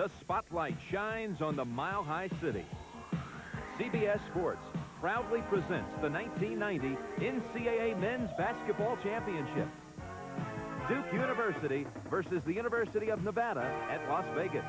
the spotlight shines on the Mile High City. CBS Sports proudly presents the 1990 NCAA Men's Basketball Championship. Duke University versus the University of Nevada at Las Vegas.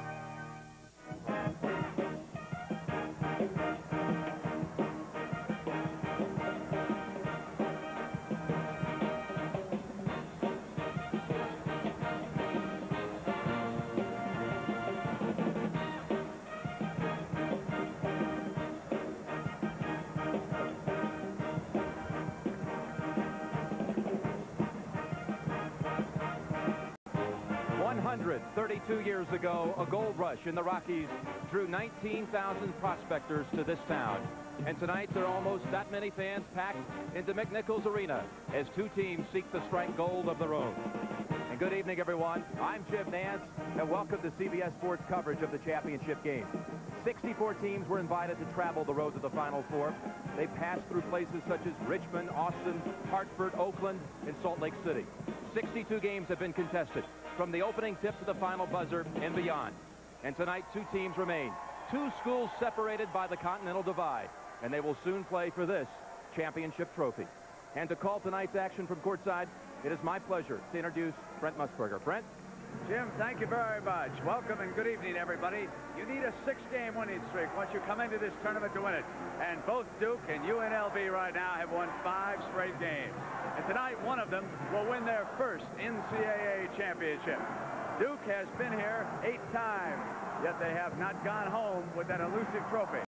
32 years ago, a gold rush in the Rockies drew 19,000 prospectors to this town. And tonight, there are almost that many fans packed into McNichols Arena as two teams seek to strike gold of their own. And good evening, everyone. I'm Jim Nantz, and welcome to CBS Sports coverage of the championship game. 64 teams were invited to travel the road to the Final Four. They passed through places such as Richmond, Austin, Hartford, Oakland, and Salt Lake City. 62 games have been contested from the opening tip to the final buzzer and beyond. And tonight, two teams remain. Two schools separated by the Continental Divide, and they will soon play for this championship trophy. And to call tonight's action from courtside, it is my pleasure to introduce Brent Musburger. Brent? Jim, thank you very much. Welcome and good evening, everybody. You need a six-game winning streak once you come into this tournament to win it. And both Duke and UNLV right now have won five straight games. And tonight, one of them will win their first NCAA championship. Duke has been here eight times, yet they have not gone home with that elusive trophy.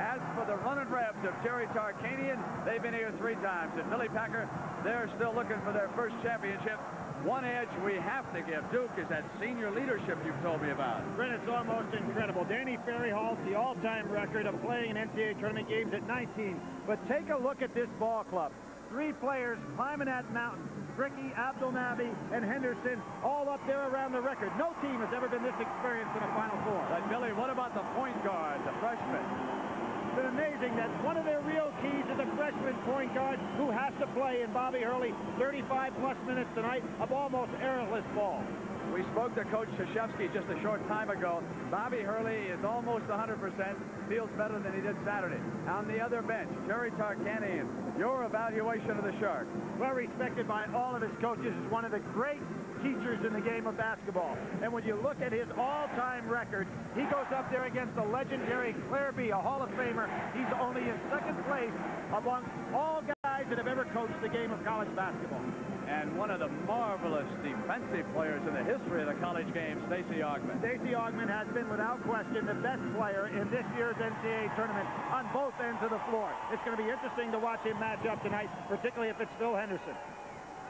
As for the running Rebs of Jerry Tarkanian, they've been here three times. And Billy Packer, they're still looking for their first championship. One edge we have to give Duke is that senior leadership you've told me about. Brent, it's almost incredible. Danny Ferry holds the all-time record of playing in NCAA tournament games at 19. But take a look at this ball club. Three players climbing that mountain. Brickey, Abdelnaby, and Henderson all up there around the record. No team has ever been this experienced in a Final Four. But, Billy, what about the point guard, the freshman? It's been amazing that one of their real keys is a freshman point guard who has to play in Bobby Hurley 35-plus minutes tonight of almost errorless ball. We spoke to Coach Krzyzewski just a short time ago. Bobby Hurley is almost 100%, feels better than he did Saturday. On the other bench, Jerry Tarkanian, your evaluation of the Sharks. Well respected by all of his coaches, is one of the great teachers in the game of basketball. And when you look at his all-time record, he goes up there against the legendary Clair Bee, a Hall of Famer. He's only in second place among all guys that have ever coached the game of college basketball. And one of the marvelous defensive players in the history of the college game, Stacey Augmon. Stacey Augmon has been, without question, the best player in this year's NCAA tournament on both ends of the floor. It's going to be interesting to watch him match up tonight, particularly if it's Phil Henderson.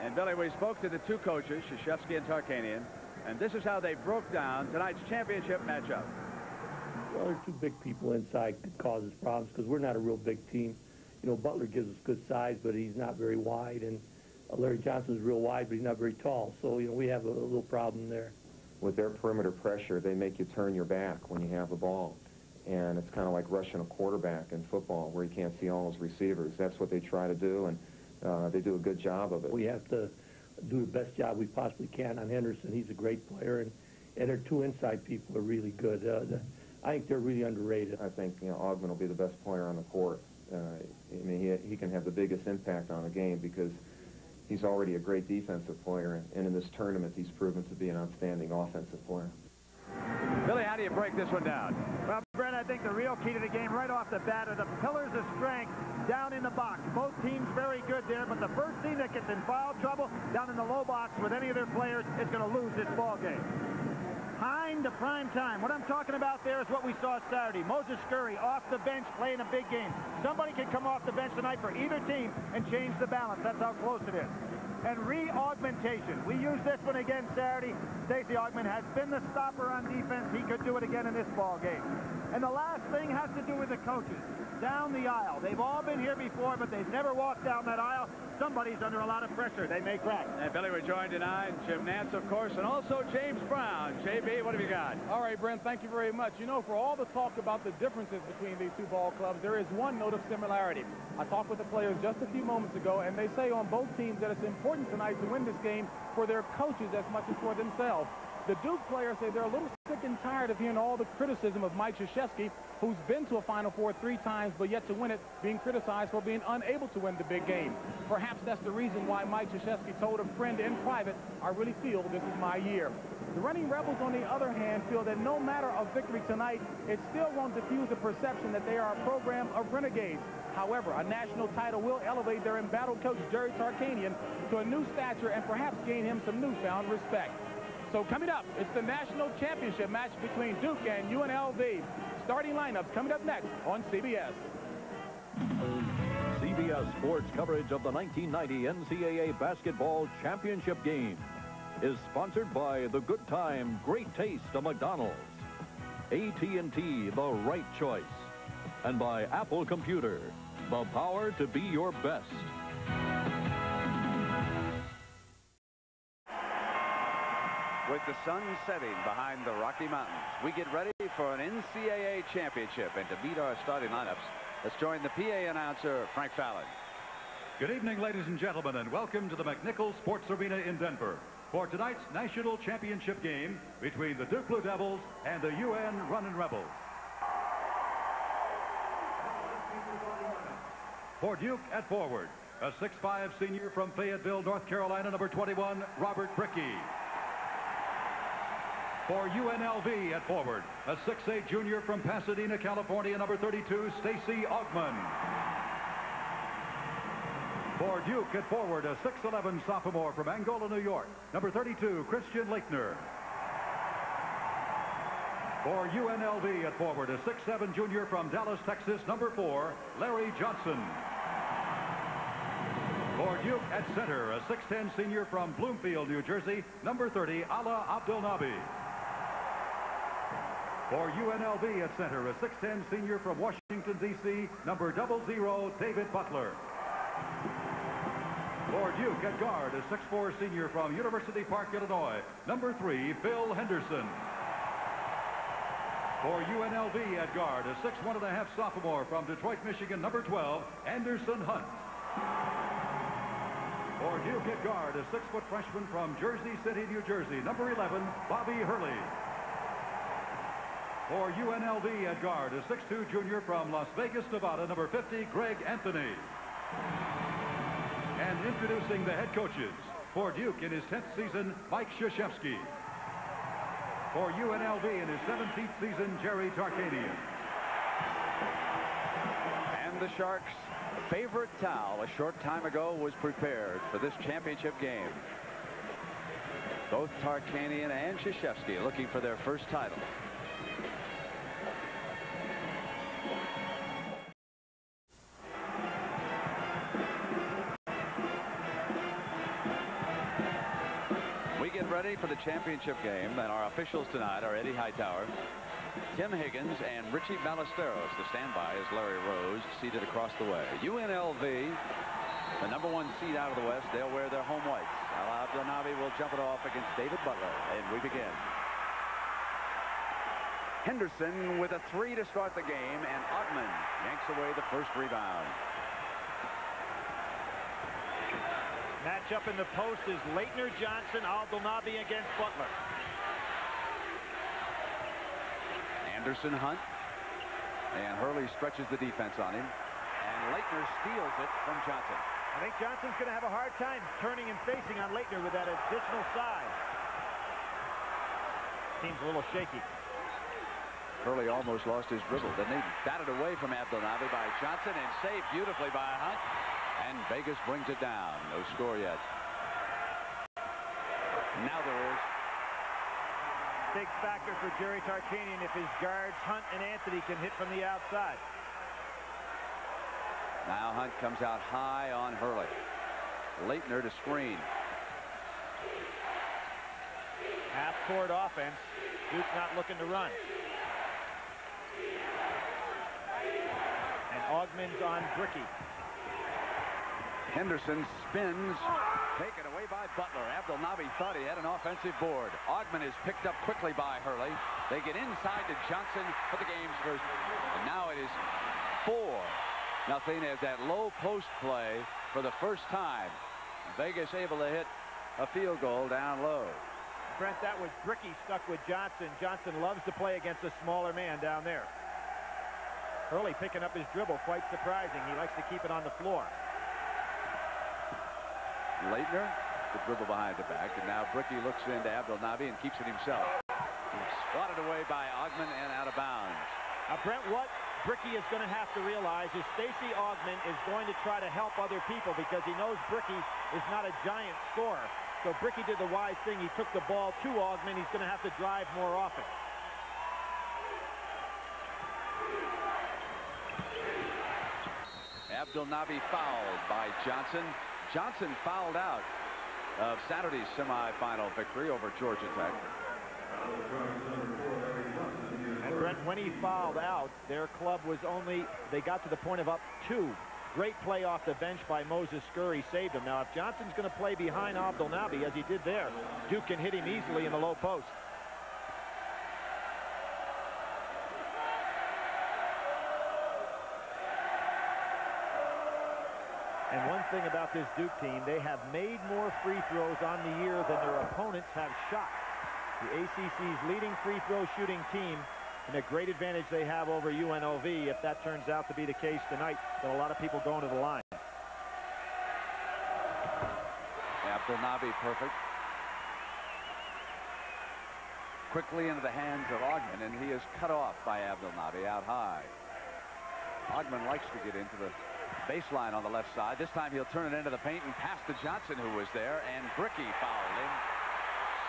And Billy, we spoke to the two coaches, Krzyzewski and Tarkanian, and this is how they broke down tonight's championship matchup. Well, there are two big people inside that causes problems because we're not a real big team. You know, Butler gives us good size, but he's not very wide, and uh, Larry Johnson's real wide, but he's not very tall. So, you know, we have a, a little problem there. With their perimeter pressure, they make you turn your back when you have the ball. And it's kind of like rushing a quarterback in football where you can't see all his receivers. That's what they try to do, and uh, they do a good job of it. We have to do the best job we possibly can on Henderson. He's a great player, and, and our two inside people are really good. Uh, the, I think they're really underrated. I think you know Augmon will be the best player on the court. Uh, I mean, he, he can have the biggest impact on the game because he's already a great defensive player, and, and in this tournament, he's proven to be an outstanding offensive player. Billy, how do you break this one down? Well, Brent, I think the real key to the game right off the bat are the pillars of strength down in the box. Both teams very good there, but the first team that gets in foul trouble down in the low box with any of their players is going to lose this ball game. Time to prime time. What I'm talking about there is what we saw Saturday. Moses Scurry off the bench playing a big game. Somebody can come off the bench tonight for either team and change the balance. That's how close it is. And re-augmentation. We used this one again Saturday. Stacey Augmon has been the stopper on defense. He could do it again in this ball game. And the last thing has to do with the coaches down the aisle. They've all been here before, but they've never walked down that aisle. Somebody's under a lot of pressure. They may crack. And Billy, we're joined tonight, Jim Nantz, of course, and also James Brown. JB, what have you got? All right, Brent, thank you very much. You know, for all the talk about the differences between these two ball clubs, there is one note of similarity. I talked with the players just a few moments ago, and they say on both teams that it's important tonight to win this game for their coaches as much as for themselves. The Duke players say they're a little sick and tired of hearing all the criticism of Mike Krzyzewski, who's been to a Final Four three times but yet to win it, being criticized for being unable to win the big game. Perhaps that's the reason why Mike Krzyzewski told a friend in private, I really feel this is my year. The Running Rebels, on the other hand, feel that no matter of victory tonight, it still won't diffuse the perception that they are a program of renegades. However, a national title will elevate their embattled coach, Jerry Tarkanian, to a new stature and perhaps gain him some newfound respect. So coming up, it's the national championship match between Duke and UNLV. Starting lineups coming up next on CBS. CBS Sports coverage of the 1990 NCAA Basketball Championship game is sponsored by the good time, great taste of McDonald's, AT&T, the right choice, and by Apple Computer, the power to be your best. With the sun setting behind the Rocky Mountains, we get ready for an NCAA championship. And to meet our starting lineups, let's join the PA announcer, Frank Fallon. Good evening, ladies and gentlemen, and welcome to the McNichols Sports Arena in Denver for tonight's national championship game between the Duke Blue Devils and the UN Running Rebels. For Duke at forward, a 6'5 senior from Fayetteville, North Carolina, number 21, Robert Brickey. For UNLV at forward, a 6'8 junior from Pasadena, California, number 32, Stacey Augmon. For Duke at forward, a 6'11 sophomore from Angola, New York, number 32, Christian Laettner. For UNLV at forward, a 6'7 junior from Dallas, Texas, number 4, Larry Johnson. For Duke at center, a 6'10 senior from Bloomfield, New Jersey, number 30, Alaa Abdelnaby. For UNLV at center, a 6'10 senior from Washington, D.C., number 00, David Butler. For Duke at guard, a 6'4 senior from University Park, Illinois, number 3, Phil Henderson. For UNLV at guard, a 6'1 and a half sophomore from Detroit, Michigan, number 12, Anderson Hunt. For Duke at guard, a 6-foot freshman from Jersey City, New Jersey, number 11, Bobby Hurley. For UNLV at guard, a 6'2 junior from Las Vegas, Nevada, number 50, Greg Anthony. And introducing the head coaches. For Duke in his 10th season, Mike Krzyzewski. For UNLV in his 17th season, Jerry Tarkanian. And the Sharks' favorite towel a short time ago was prepared for this championship game. Both Tarkanian and Krzyzewski looking for their first title. For the championship game, and our officials tonight are Eddie Hightower, Tim Higgins, and Richie Ballesteros. The standby is Larry Rose, seated across the way. UNLV, the number one seed out of the West, they'll wear their home whites. Al Abdelnaby will jump it off against David Butler, and we begin. Henderson with a three to start the game, and Augmon yanks away the first rebound. Matchup in the post is Laettner Johnson, Abdelnaby against Butler. Anderson Hunt. And Hurley stretches the defense on him. And Laettner steals it from Johnson. I think Johnson's going to have a hard time turning and facing on Laettner with that additional size. Seems a little shaky. Hurley almost lost his dribble, didn't he? Batted away from Abdelnaby by Johnson and saved beautifully by Hunt. And Vegas brings it down. No score yet. Now there is. Big factor for Jerry Tarkanian if his guards, Hunt and Anthony, can hit from the outside. Now Hunt comes out high on Hurley. Laettner to screen. Half-court offense. Duke not looking to run. And Augmon's on Brickey. Henderson spins. Taken away by Butler. Abdelnaby thought he had an offensive board. Augmon is picked up quickly by Hurley. They get inside to Johnson for the game's first. And now it is four nothing as that low post play for the first time. Vegas able to hit a field goal down low. Brent, that was Brickey stuck with Johnson. Johnson loves to play against a smaller man down there. Hurley picking up his dribble, quite surprising. He likes to keep it on the floor. Laettner, the dribble behind the back, and now Brickey looks into Abdelnaby and keeps it himself. He's swatted away by Augmon and out of bounds. Now, Brent, what Brickey is going to have to realize is Stacey Augmon is going to try to help other people because he knows Brickey is not a giant scorer. So Brickey did the wise thing. He took the ball to Augmon. He's going to have to drive more often. Abdelnaby fouled by Johnson. Johnson fouled out of Saturday's semifinal victory over Georgia Tech. And Brent, when he fouled out, their club was only, they got to the point of up two. Great play off the bench by Moses Scurry saved him. Now, if Johnson's going to play behind Abdelnaby, as he did there, Duke can hit him easily in the low post. And one thing about this Duke team, they have made more free throws on the year than their opponents have shot. The ACC's leading free throw shooting team and a great advantage they have over UNLV if that turns out to be the case tonight. But a lot of people going to the line. Abdelnaby perfect. Quickly into the hands of Augmon, and he is cut off by Abdelnaby out high. Augmon likes to get into the baseline on the left side. This time he'll turn it into the paint and pass to Johnson, who was there, and Brickey fouled him.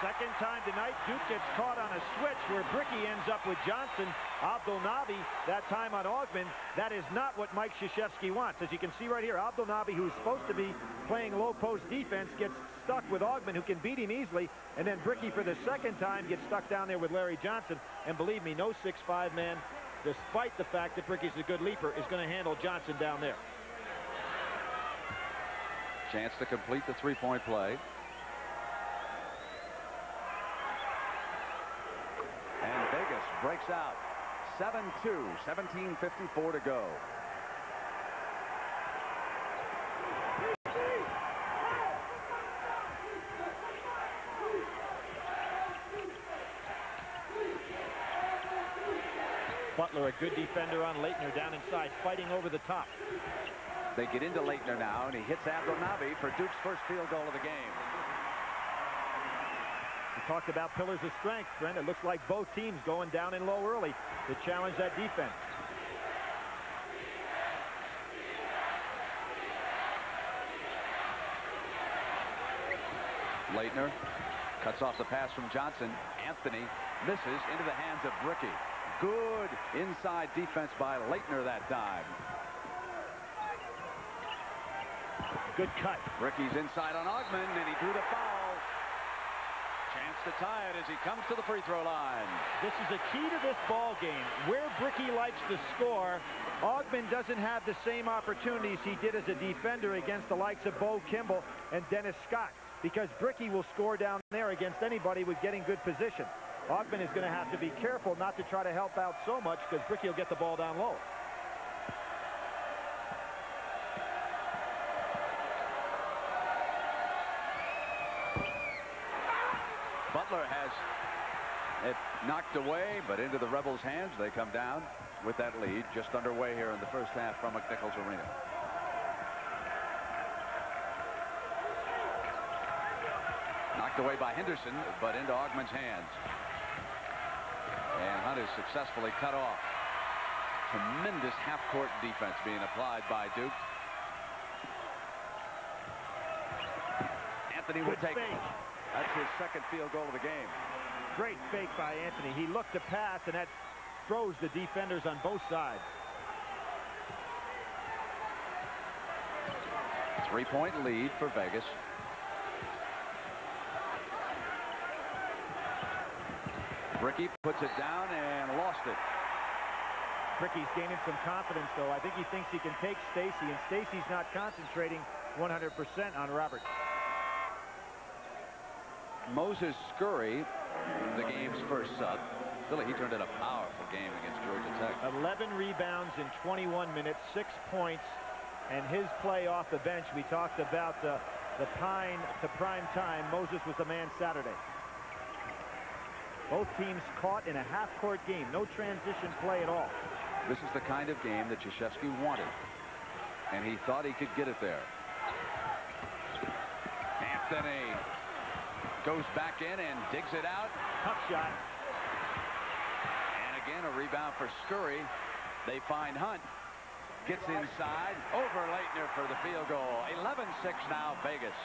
Second time tonight, Duke gets caught on a switch where Brickey ends up with Johnson. Abdelnaby, that time on Augmon. That is not what Mike Krzyzewski wants. As you can see right here, Abdelnaby, who's supposed to be playing low post defense, gets stuck with Augmon, who can beat him easily. And then Brickey, for the second time, gets stuck down there with Larry Johnson. And believe me, no 6'5 man, despite the fact that Brickey's a good leaper, is going to handle Johnson down there. Chance to complete the three-point play. And Vegas breaks out. 7-2, 17.54 to go. Butler, a good defender on Laettner down inside, fighting over the top. They get into Laettner now, and he hits Abdelnaby for Duke's first field goal of the game. We talked about pillars of strength, Brent. It looks like both teams going down in low early to challenge that defense. Laettner cuts off the pass from Johnson. Anthony misses into the hands of Brickey. Good inside defense by Laettner that time. Good cut. Brickey's inside on Augmon, and he drew the foul. Chance to tie it as he comes to the free throw line. This is a key to this ball game. Where Brickey likes to score, Augmon doesn't have the same opportunities he did as a defender against the likes of Bo Kimble and Dennis Scott because Brickey will score down there against anybody with getting good position. Augmon is going to have to be careful not to try to help out so much because Brickey will get the ball down low. It knocked away, but into the Rebels' hands. They come down with that lead just underway here in the first half from McNichols Arena. Knocked away by Henderson, but into Augmon's hands. And Hunt is successfully cut off. Tremendous half-court defense being applied by Duke. Anthony will Good take. That's his second field goal of the game. Great fake by Anthony. He looked to pass, and that throws the defenders on both sides. Three-point lead for Vegas. Ricky puts it down and lost it. Ricky's gaining some confidence, though. I think he thinks he can take Stacey, and Stacey's not concentrating 100% on Robert. Moses Scurry, the game's first sub. Billy, he turned in a powerful game against Georgia Tech. 11 rebounds in 21 minutes, six points, and his play off the bench. We talked about the, the pine to prime time. Moses was the man Saturday. Both teams caught in a half-court game. No transition play at all. This is the kind of game that Krzyzewski wanted. And he thought he could get it there. Anthony goes back in and digs it out. Tough shot. And again, a rebound for Scurry. They find Hunt. Gets inside. Over Laettner for the field goal. 11-6 now, Vegas.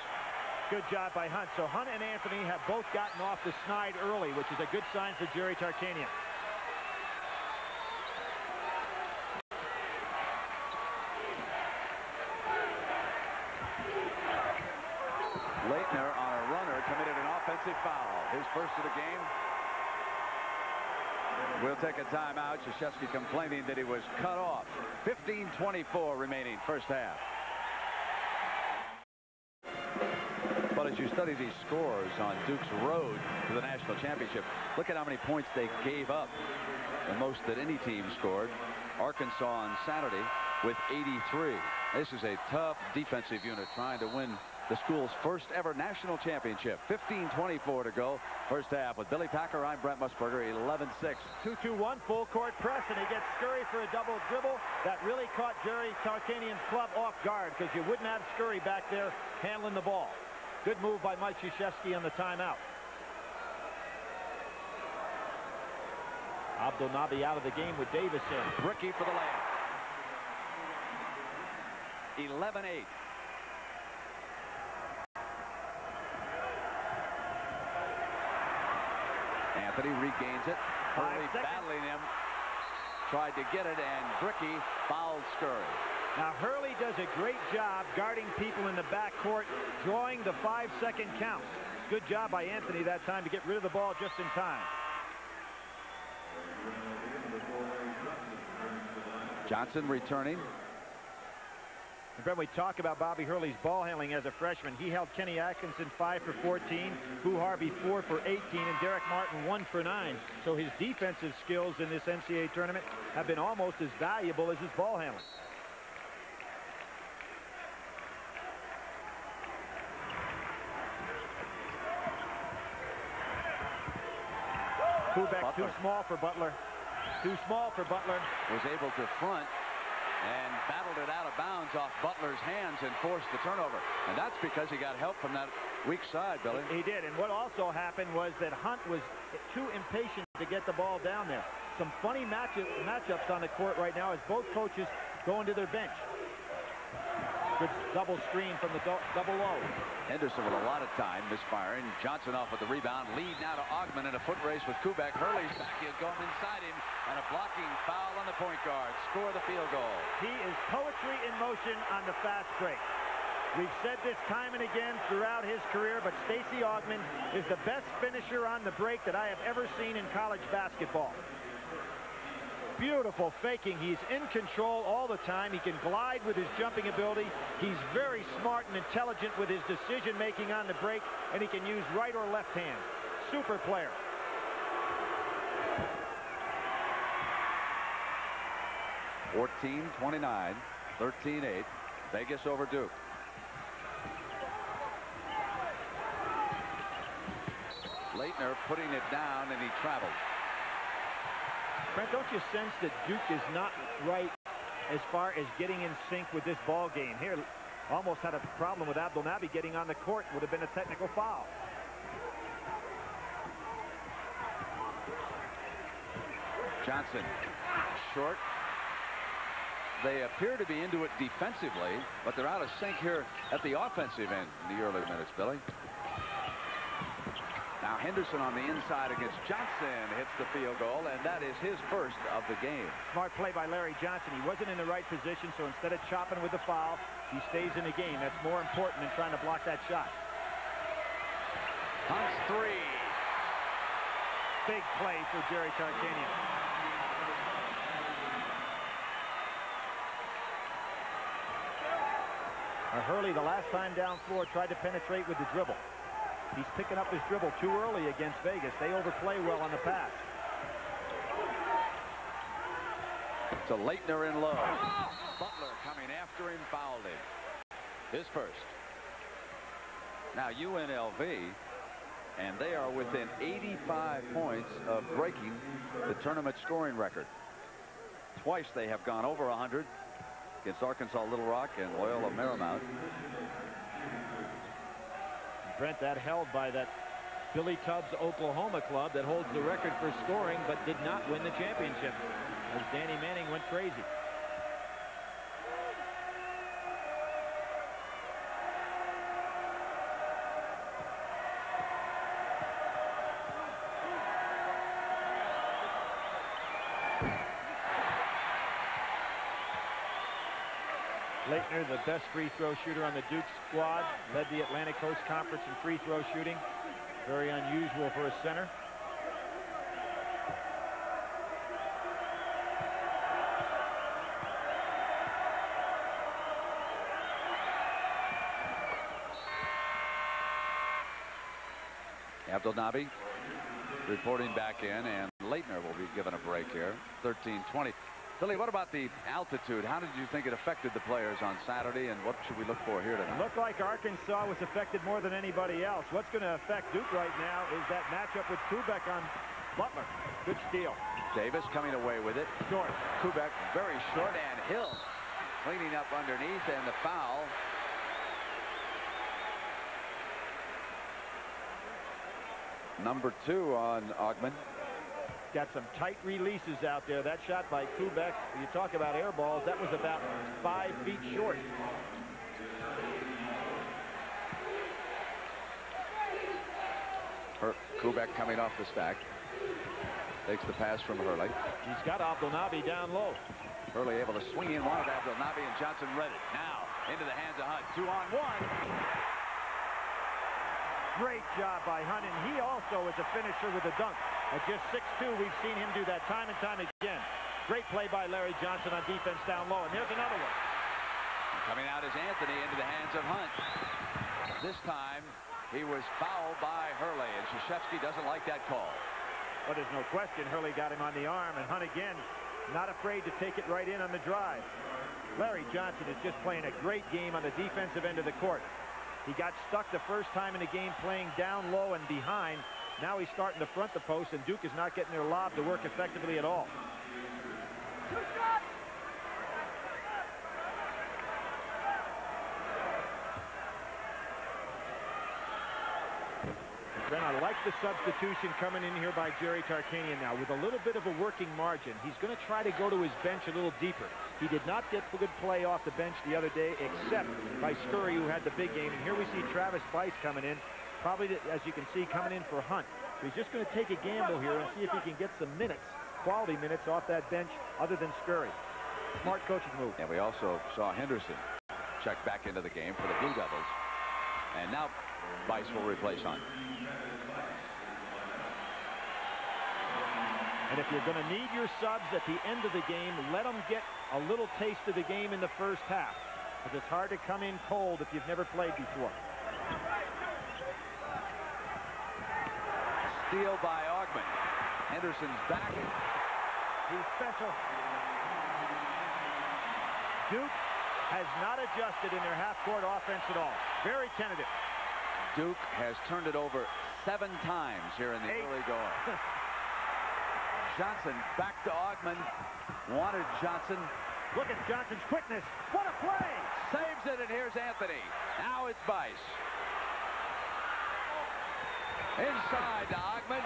Good job by Hunt. So Hunt and Anthony have both gotten off the snide early, which is a good sign for Jerry Tarkanian. Laettner on a runner committed an offensive foul. His first of the game. We'll take a timeout. Krzyzewski complaining that he was cut off. 15-24 remaining first half. But as you study these scores on Duke's road to the national championship, look at how many points they gave up. The most that any team scored. Arkansas on Saturday with 83. This is a tough defensive unit trying to win the school's first ever national championship. 15-24 to go. First half with Billy Packer. I'm Brent Musburger. 11-6. 2-2-1 full court press and he gets Scurry for a double dribble. That really caught Jerry Tarkanian's club off guard because you wouldn't have Scurry back there handling the ball. Good move by Mike Krzyzewski on the timeout. Abdelnaby out of the game with Davis in. Ricky for the layup. 11-8. Anthony regains it. Hurley battling him. Tried to get it, and Brickey fouled Scurry. Now, Hurley does a great job guarding people in the backcourt, drawing the five-second count. Good job by Anthony that time to get rid of the ball just in time. Johnson returning. And Brent, we talk about Bobby Hurley's ball handling as a freshman. He held Kenny Atkinson 5 for 14, Boo Harvey 4 for 18, and Darrick Martin 1 for 9. So his defensive skills in this NCAA tournament have been almost as valuable as his ball handling. Koubek too small for Butler. Too small for Butler. Was able to front and battled it out of bounds off Butler's hands and forced the turnover. And that's because he got help from that weak side, Billy. He did. And what also happened was that Hunt was too impatient to get the ball down there. Some funny matchup, matchups on the court right now as both coaches go into their bench. Good double screen from the double low. Henderson with a lot of time misfiring. Johnson off with the rebound. Lead now to Augmon in a foot race with Koubek. Hurley's back. He'll go inside him. And a blocking foul on the point guard. Score the field goal. He is poetry in motion on the fast break. We've said this time and again throughout his career, but Stacey Augmon is the best finisher on the break that I have ever seen in college basketball beautiful faking. He's in control all the time. He can glide with his jumping ability. He's very smart and intelligent with his decision making on the break, and he can use right or left hand. Super player. Fourteen twenty-nine, 13-8. Vegas over Duke. Laettner putting it down, and he travels. Brent, don't you sense that Duke is not right as far as getting in sync with this ball game? Here, almost had a problem with Abdelnaby getting on the court. Would have been a technical foul. Johnson, short. They appear to be into it defensively, but they're out of sync here at the offensive end in the early minutes, Billy. Now Henderson on the inside against Johnson hits the field goal, and that is his first of the game. Smart play by Larry Johnson. He wasn't in the right position, so instead of chopping with the foul, he stays in the game. That's more important than trying to block that shot. Hunt's three. Big play for Jerry Tarkanian. Hurley, the last time down floor, tried to penetrate with the dribble. He's picking up his dribble too early against Vegas. They overplay well on the pass. To Laettner in low. Butler coming after him, fouled him. His first. Now UNLV, and they are within 85 points of breaking the tournament scoring record. Twice they have gone over 100 against Arkansas Little Rock and Loyola Marymount. Brent, that held by that Billy Tubbs Oklahoma club that holds the record for scoring but did not win the championship as Danny Manning went crazy. Laettner, the best free throw shooter on the Duke squad, led the Atlantic Coast Conference in free throw shooting. Very unusual for a center. Abdelnaby reporting back in, and Laettner will be given a break here. 13-20. Billy, what about the altitude? How did you think it affected the players on Saturday, and what should we look for here tonight? Looked like Arkansas was affected more than anybody else. What's going to affect Duke right now is that matchup with Koubek on Butler. Good steal. Davis coming away with it. Short. Koubek very short, and Hill cleaning up underneath, and the foul. Number two on Augmon. Got some tight releases out there. That shot by Koubek, you talk about air balls, that was about five feet short. Her Koubek coming off the stack. Takes the pass from Hurley. He's got Abdelnaby down low. Hurley able to swing in one of Abdelnaby, and Johnson read it. Now into the hands of Hunt. Two on one. Great job by Hunt, and he also is a finisher with a dunk. At just 6'2", we've seen him do that time and time again. Great play by Larry Johnson on defense down low, and here's another one. Coming out is Anthony into the hands of Hunt. This time, he was fouled by Hurley, and Krzyzewski doesn't like that call. But there's no question Hurley got him on the arm, and Hunt again, not afraid to take it right in on the drive. Larry Johnson is just playing a great game on the defensive end of the court. He got stuck the first time in the game playing down low and behind. Now he's starting to front the post, and Duke is not getting their lob to work effectively at all. Then I like the substitution coming in here by Jerry Tarkanian now with a little bit of a working margin. He's going to try to go to his bench a little deeper. He did not get a good play off the bench the other day except by Scurry who had the big game. And here we see Travis Bice coming in, probably as you can see coming in for Hunt. So he's just going to take a gamble here and see if he can get some minutes, quality minutes off that bench other than Scurry. Smart coaching move. And we also saw Henderson check back into the game for the Blue Devils. And now Bice will replace Hunt. And if you're going to need your subs at the end of the game, let them get a little taste of the game in the first half. Because it's hard to come in cold if you've never played before. Steal by Augmon. Henderson's back. He's special. Duke has not adjusted in their half-court offense at all. Very tentative. Duke has turned it over seven times here in the Eight. early going. Johnson back to Augmon. Wanted Johnson. Look at Johnson's quickness. What a play! Saves it, and here's Anthony. Now it's Bice. Inside to Augmon.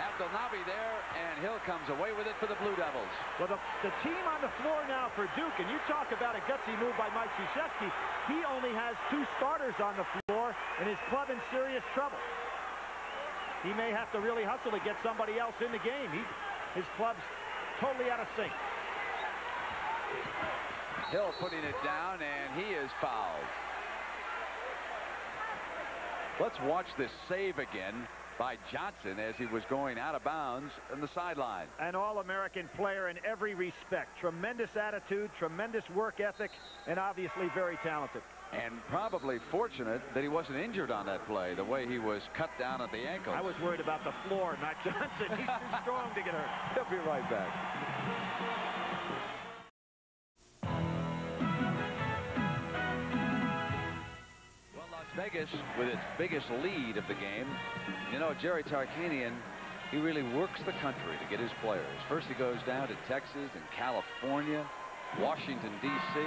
Abdelnaby there, and Hill comes away with it for the Blue Devils. Well, the, the team on the floor now for Duke, and you talk about a gutsy move by Mike Krzyzewski, he only has two starters on the floor, and his club in serious trouble. he may have to really hustle to get somebody else in the game. He, his club's totally out of sync. Hill putting it down, and he is fouled. Let's watch this save again by Johnson as he was going out of bounds on the sideline. An All-American player in every respect. Tremendous attitude, tremendous work ethic, and obviously very talented. And probably fortunate that he wasn't injured on that play, the way he was cut down at the ankle. I was worried about the floor, not Johnson. He's too strong to get hurt. He'll be right back. Vegas with its biggest lead of the game. You know, Jerry Tarkanian, he really works the country to get his players. First he goes down to Texas and California, Washington, D.C.,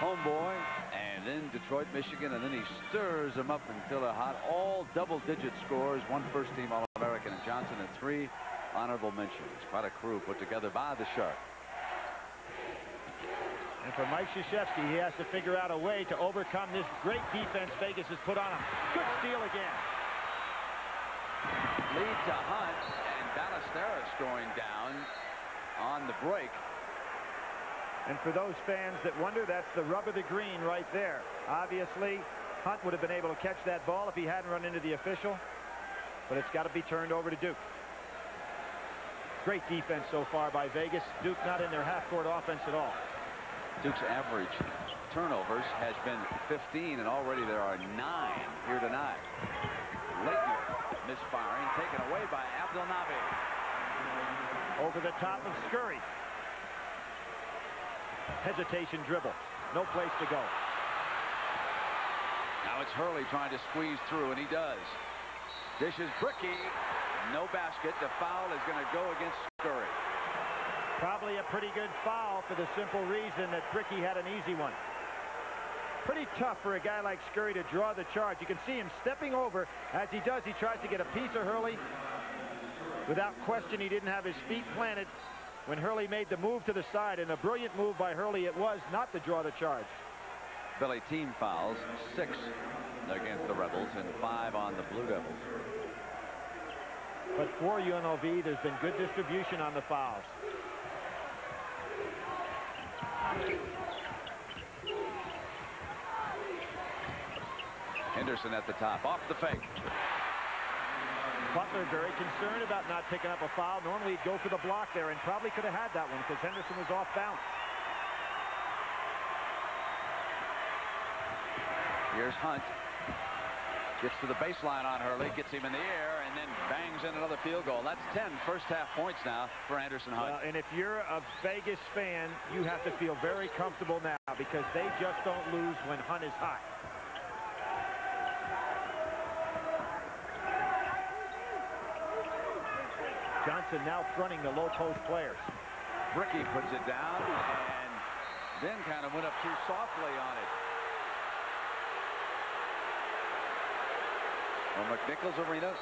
homeboy, and then Detroit, Michigan, and then he stirs them up until they're hot. All double-digit scores, one first-team All-American and Johnson, and three honorable mentions. Quite a crew put together by the Shark. And for Mike Krzyzewski, he has to figure out a way to overcome this great defense Vegas has put on him. Good steal again. Lead to Hunt, and Ballesteros going down on the break. And for those fans that wonder, that's the rub of the green right there. Obviously, Hunt would have been able to catch that ball if he hadn't run into the official. But it's got to be turned over to Duke. Great defense so far by Vegas. Duke not in their half-court offense at all. Duke's average turnovers has been 15, and already there are nine here tonight. Laettner misfiring, taken away by Abdelnaby. Over the top of Scurry. Hesitation dribble. No place to go. Now it's Hurley trying to squeeze through, and he does. Dishes Brickey. No basket. The foul is going to go against Scurry. Probably a pretty good foul for the simple reason that Brickey had an easy one. Pretty tough for a guy like Scurry to draw the charge. You can see him stepping over. As he does, he tries to get a piece of Hurley. Without question, he didn't have his feet planted when Hurley made the move to the side. And a brilliant move by Hurley it was not to draw the charge. Philly team fouls, six against the Rebels and five on the Blue Devils. But for UNLV, there's been good distribution on the fouls. Henderson at the top, off the fake. Butler very concerned about not picking up a foul. Normally he'd go for the block there and probably could have had that one because Henderson was off balance. Here's Hunt. Gets to the baseline on Hurley, gets him in the air, and then bangs in another field goal. That's 10 first half points now for Anderson Hunt. Well, and if you're a Vegas fan, you have to feel very comfortable now because they just don't lose when Hunt is hot. Johnson now fronting the low post players. Brickey puts it down and then kind of went up too softly on it. Well, McNichols Arena,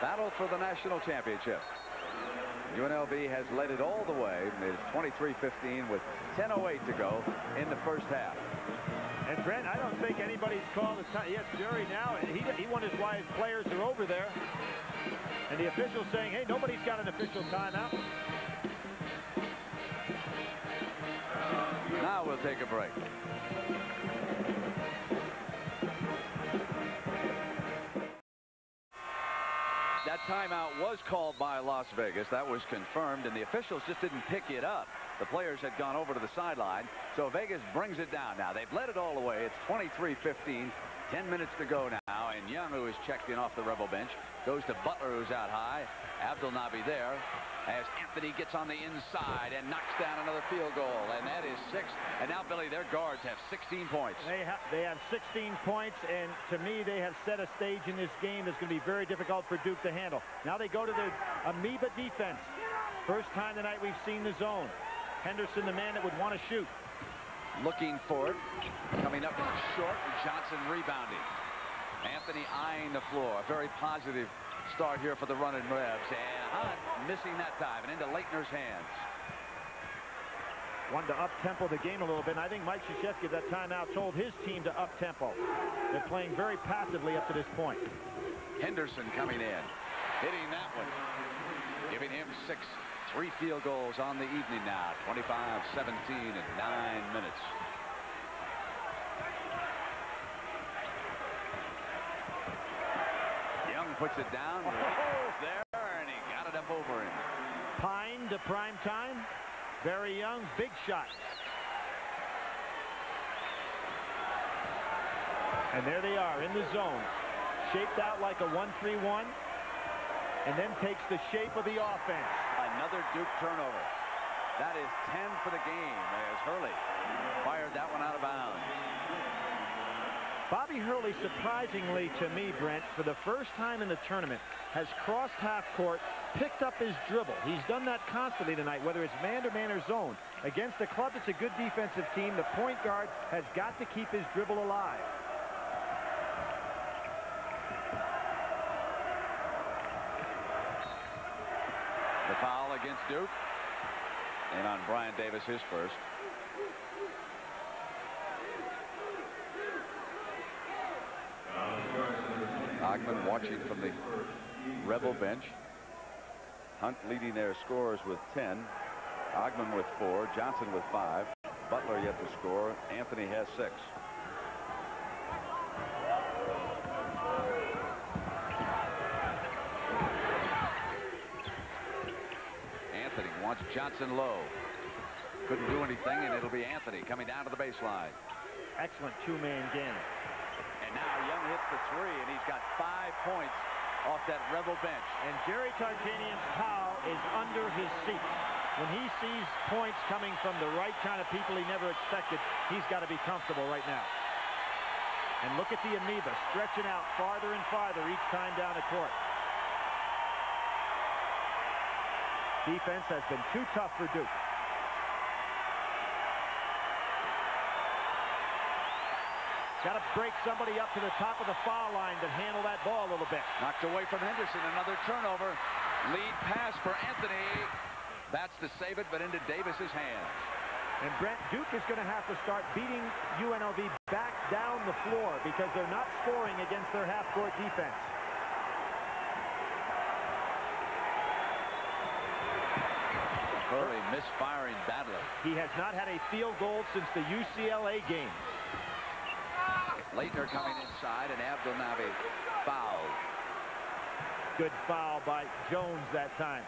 battle for the national championship. UNLV has led it all the way. It's 23-15 with 10.08 to go in the first half. And Brent, I don't think anybody's called a time. Yes, Jerry now, he, he wonders why his players are over there. And the official saying, hey, nobody's got an official timeout. Now we'll take a break. Timeout was called by Las Vegas. That was confirmed, and the officials just didn't pick it up. The players had gone over to the sideline, so Vegas brings it down now. They've led it all the way. It's 23-15. 10 minutes to go now, and Young, who is checked in off the Rebel bench, goes to Butler, who's out high. Abdelnaby there as Anthony gets on the inside and knocks down another field goal, and that is six. And now, Billy, their guards have 16 points. They, ha they have 16 points, and to me, they have set a stage in this game that's going to be very difficult for Duke to handle. Now they go to the amoeba defense. First time tonight we've seen the zone. Henderson, the man that would want to shoot looking for it. Coming up short, Johnson rebounding. Anthony eyeing the floor. A very positive start here for the running Rebs. And Hunt missing that time and into Laettner's hands. wanted to up-tempo the game a little bit. And I think Mike Krzyzewski at that timeout told his team to up-tempo. They're playing very passively up to this point. Henderson coming in, hitting that one, giving him six, three field goals on the evening now, 25-17 in nine minutes. Young puts it down oh, right oh, oh. there, and he got it up over him. Pine to prime time. Very young, big shot. And there they are in the zone. Shaped out like a 1-3-1. And then takes the shape of the offense. Another Duke turnover. That is 10 for the game as Hurley fired that one out of bounds. Bobby Hurley, surprisingly to me, Brent, for the first time in the tournament, has crossed half court, picked up his dribble. He's done that constantly tonight, whether it's man-to-man -man or zone. Against a club that's a good defensive team, the point guard has got to keep his dribble alive. The foul against Duke. And on Brian Davis, his first. Augmon watching from the Rebel bench. Hunt leading their scores with 10. Augmon with four. Johnson with five. Butler yet to score. Anthony has six. Anthony wants Johnson low. Couldn't do anything, and it'll be Anthony coming down to the baseline. Excellent two-man game. Now hits the three, and he's got five points off that Rebel bench. And Jerry Tarkanian's towel is under his seat. When he sees points coming from the right kind of people he never expected, he's got to be comfortable right now. And look at the amoeba stretching out farther and farther each time down the court. Defense has been too tough for Duke. Got to break somebody up to the top of the foul line to handle that ball a little bit. Knocked away from Henderson. Another turnover. Lead pass for Anthony. That's to save it, but into Davis's hands. And Brent, Duke is going to have to start beating UNLV back down the floor because they're not scoring against their half-court defense. Hurley misfiring badly. He has not had a field goal since the UCLA game. Laettner coming inside, and Abdelnaby fouled. Good foul by Jones that time.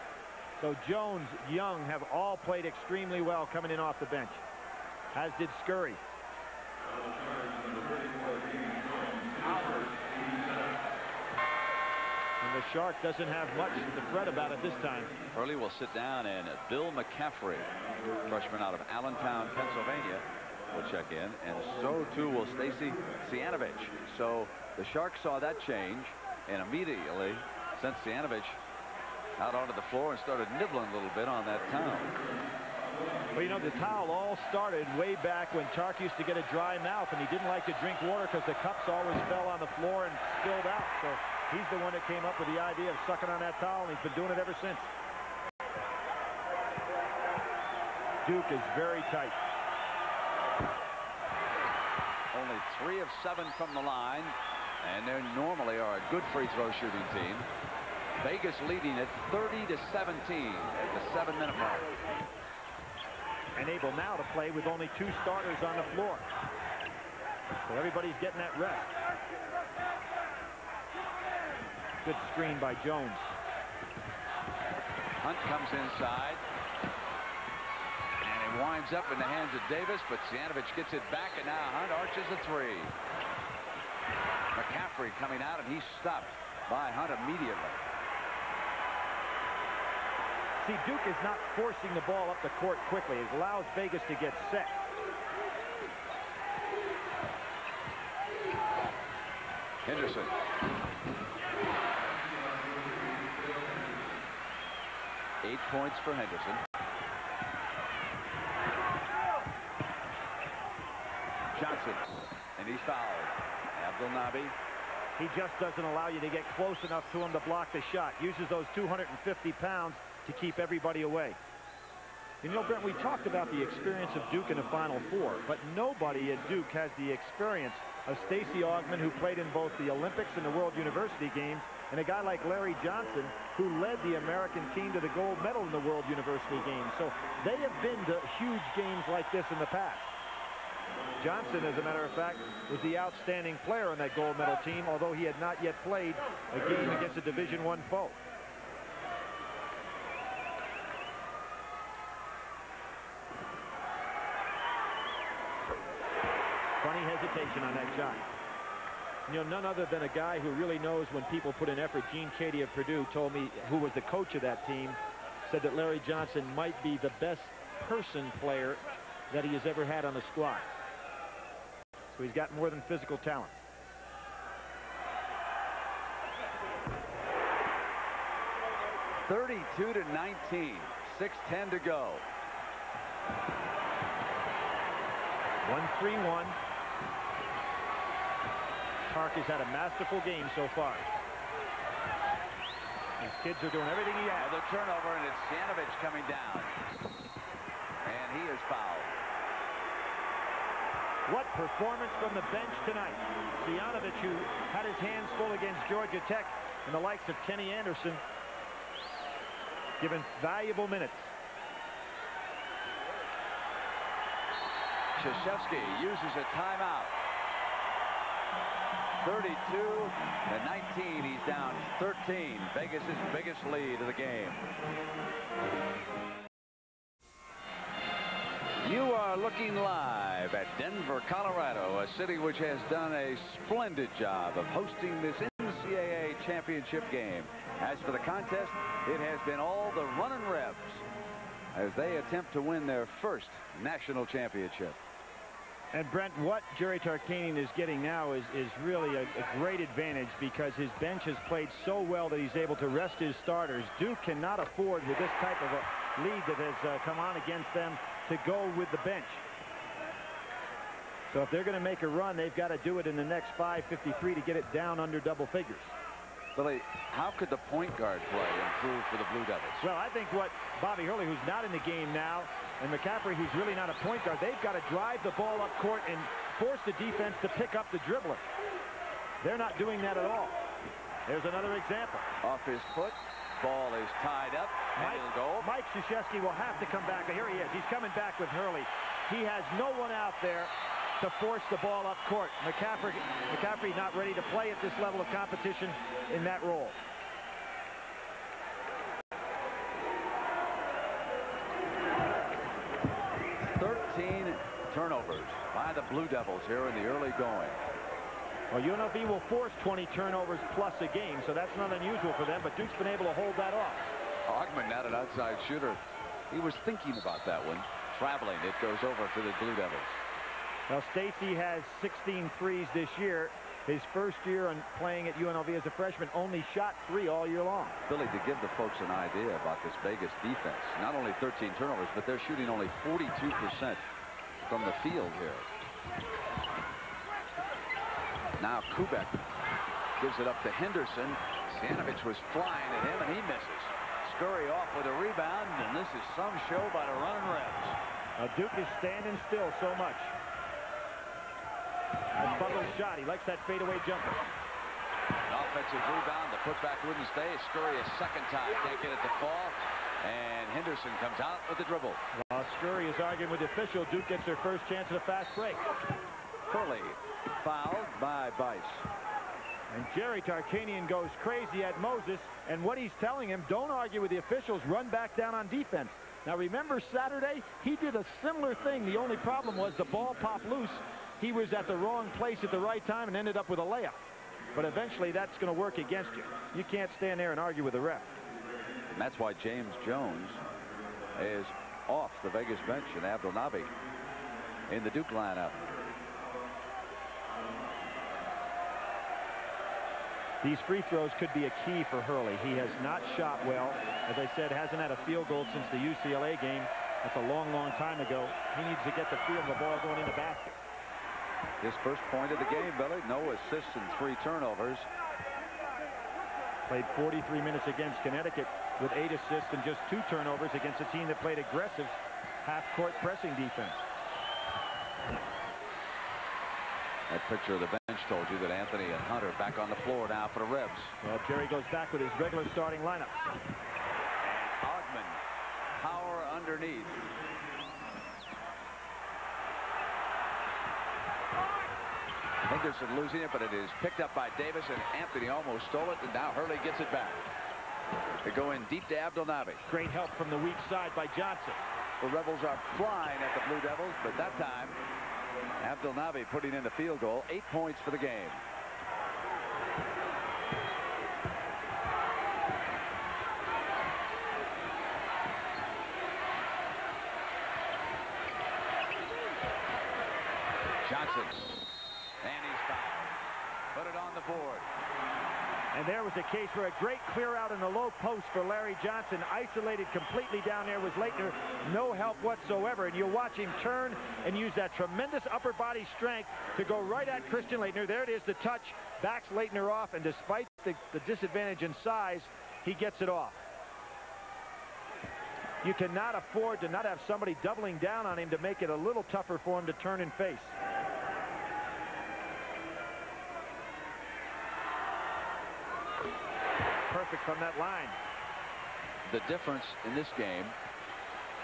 So Jones, Young have all played extremely well coming in off the bench, as did Scurry. And the Shark doesn't have much to fret about at this time. Hurley will sit down, and Bill McCaffrey, freshman out of Allentown, Pennsylvania, will check in, and so too will Stacey Cvijanovich. So the Sharks saw that change and immediately sent Cvijanovich out onto the floor and started nibbling a little bit on that towel. Well, you know, the towel all started way back when Tark used to get a dry mouth, and he didn't like to drink water because the cups always fell on the floor and spilled out. So he's the one that came up with the idea of sucking on that towel, and he's been doing it ever since. Duke is very tight. Only three of seven from the line, and they normally are a good free throw shooting team. Vegas leading at 30 to 17 at the seven-minute mark. And able now to play with only two starters on the floor. So everybody's getting that rest. Good screen by Jones. Hunt comes inside. Winds up in the hands of Davis, but Cvijanovich gets it back, and now Hunt arches a three. McCaffrey coming out, and he's stopped by Hunt immediately. See, Duke is not forcing the ball up the court quickly. It allows Vegas to get set. Henderson. Eight points for Henderson. Johnson. Fouled. Abdelnaby he just doesn't allow you to get close enough to him to block the shot. Uses those 250 pounds to keep everybody away. You know, Brent, we talked about the experience of Duke in the Final Four, but nobody at Duke has the experience of Stacey Augmon, who played in both the Olympics and the World University Games, and a guy like Larry Johnson, who led the American team to the gold medal in the World University Games. So they have been to huge games like this in the past. Johnson, as a matter of fact, was the outstanding player on that gold medal team, although he had not yet played a game against a Division One foe. Funny hesitation on that shot. You know, none other than a guy who really knows when people put in effort. Gene Keady of Purdue told me, who was the coach of that team, said that Larry Johnson might be the best person player that he has ever had on the squad. So he's got more than physical talent. Thirty-two to 19. 6-10 to go. 1-3-1. Tark has had a masterful game so far. These kids are doing everything he has. Another turnover, and it's Cvijanovich coming down. And he is fouled. What performance from the bench tonight. Cvijanovich, who had his hands full against Georgia Tech, and the likes of Kenny Anderson, given valuable minutes. Krzyzewski uses a timeout. 32 to 19. He's down 13. Vegas' biggest lead of the game. You are looking live at Denver, Colorado, a city which has done a splendid job of hosting this NCAA championship game. As for the contest, it has been all the running Rebs as they attempt to win their first national championship. And Brent, what Jerry Tarkanian is getting now is, is really a, a, great advantage because his bench has played so well that he's able to rest his starters. Duke cannot afford with this type of a lead that has uh, come on against them to go with the bench. So if they're going to make a run, they've got to do it in the next 5.53 to get it down under double figures. Billy, how could the point guard play improve for the Blue Devils? Well, I think what Bobby Hurley, who's not in the game now, and McCaffrey, who's really not a point guard, they've got to drive the ball up court and force the defense to pick up the dribbler. They're not doing that at all. There's another example. Off his foot. Ball is tied up. Mike, Mike Krzyzewski will have to come back. Here he is. He's coming back with Hurley. He has no one out there to force the ball up court. McCaffrey, McCaffrey not ready to play at this level of competition in that role. Thirteen turnovers by the Blue Devils here in the early going. Well, UNLV will force 20 turnovers plus a game, so that's not unusual for them, but Duke's been able to hold that off. Augmon, not an outside shooter. He was thinking about that one. Traveling, it goes over to the Blue Devils. Well, Stacey has 16 threes this year. His first year on playing at UNLV as a freshman only shot three all year long. Billy, to give the folks an idea about this Vegas defense, not only 13 turnovers, but they're shooting only 42% from the field here. Now Koubek gives it up to Henderson. Cvijanovich was flying at him, and he misses. Scurry off with a rebound, and this is some show by the running Rebs. Now uh, Duke is standing still so much. That's Butler's shot. He likes that fadeaway jumper. An offensive rebound. The putback wouldn't stay. Scurry a second time. Can't get it to fall. And Henderson comes out with the dribble. While Scurry is arguing with the official, Duke gets their first chance at a fast break. Hurley fouled by Bice. And Jerry Tarkanian goes crazy at Moses. And what he's telling him, don't argue with the officials. Run back down on defense. Now remember Saturday? He did a similar thing. The only problem was the ball popped loose he was at the wrong place at the right time and ended up with a layup. But eventually that's going to work against you. You can't stand there and argue with the ref. And that's why James Jones is off the Vegas bench and Abdelnaby in the Duke lineup. These free throws could be a key for Hurley. He has not shot well. As I said, hasn't had a field goal since the UCLA game. That's a long, long time ago. He needs to get the feel of the ball going in the basket. His first point of the game, Billy. No assists and three turnovers. Played 43 minutes against Connecticut with eight assists and just two turnovers against a team that played aggressive half-court pressing defense. That picture of the told you that Anthony and Hunter back on the floor now for the Rebs. Well, Jerry goes back with his regular starting lineup. Augmon, power underneath. Henderson losing it, but it is picked up by Davis, and Anthony almost stole it, and now Hurley gets it back. They go in deep to Abdelnaby. Great help from the weak side by Johnson. The Rebels are flying at the Blue Devils, but that time, Abdelnaby putting in the field goal. Eight points for the game. Johnson. And he's fouled. Put it on the board. And there was a case for a great clear out in the low post for Larry Johnson. Isolated completely down there was Laettner. No help whatsoever. And you'll watch him turn and use that tremendous upper body strength to go right at Christian Laettner. There it is, the touch. Backs Laettner off. And despite the, the disadvantage in size, he gets it off. You cannot afford to not have somebody doubling down on him to make it a little tougher for him to turn and face. Perfect from that line. The difference in this game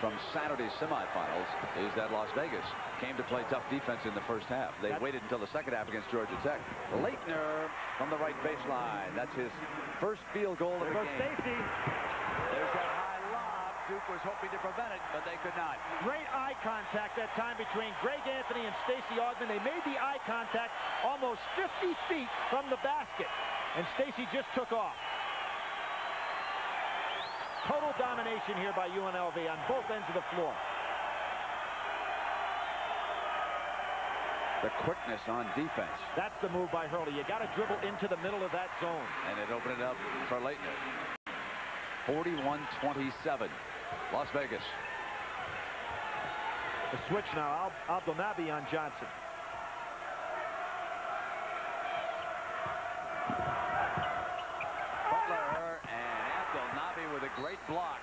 from Saturday's semifinals is that Las Vegas came to play tough defense in the first half. They That's waited until the second half against Georgia Tech. Laettner from the right baseline. That's his first field goal of the game. safety. There's that high lob. Duke was hoping to prevent it, but they could not. Great eye contact that time between Greg Anthony and Stacey Augmon. They made the eye contact almost 50 feet from the basket. And Stacey just took off. Total domination here by UNLV on both ends of the floor. The quickness on defense. That's the move by Hurley. You got to dribble into the middle of that zone. And it opened it up for Laettner. 41-27. Las Vegas. The switch now. Alaa Abdelnaby on Johnson. Butler and Abdelnaby with a great block.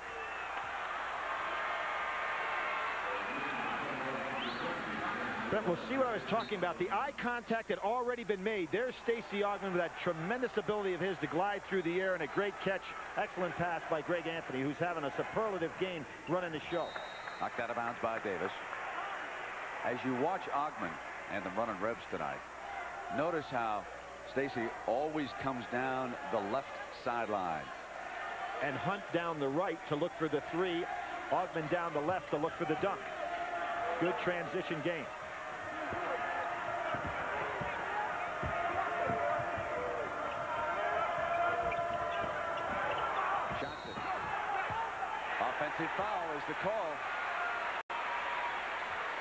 Brent, we'll see what I was talking about. The eye contact had already been made. There's Stacey Augmon with that tremendous ability of his to glide through the air and a great catch. Excellent pass by Greg Anthony, who's having a superlative game running the show. Knocked out of bounds by Davis. As you watch Augmon and the running Rebs tonight, notice how Stacey always comes down the left sideline. And Hunt down the right to look for the three. Augmon down the left to look for the dunk. Good transition game. Johnson. Offensive foul is the call.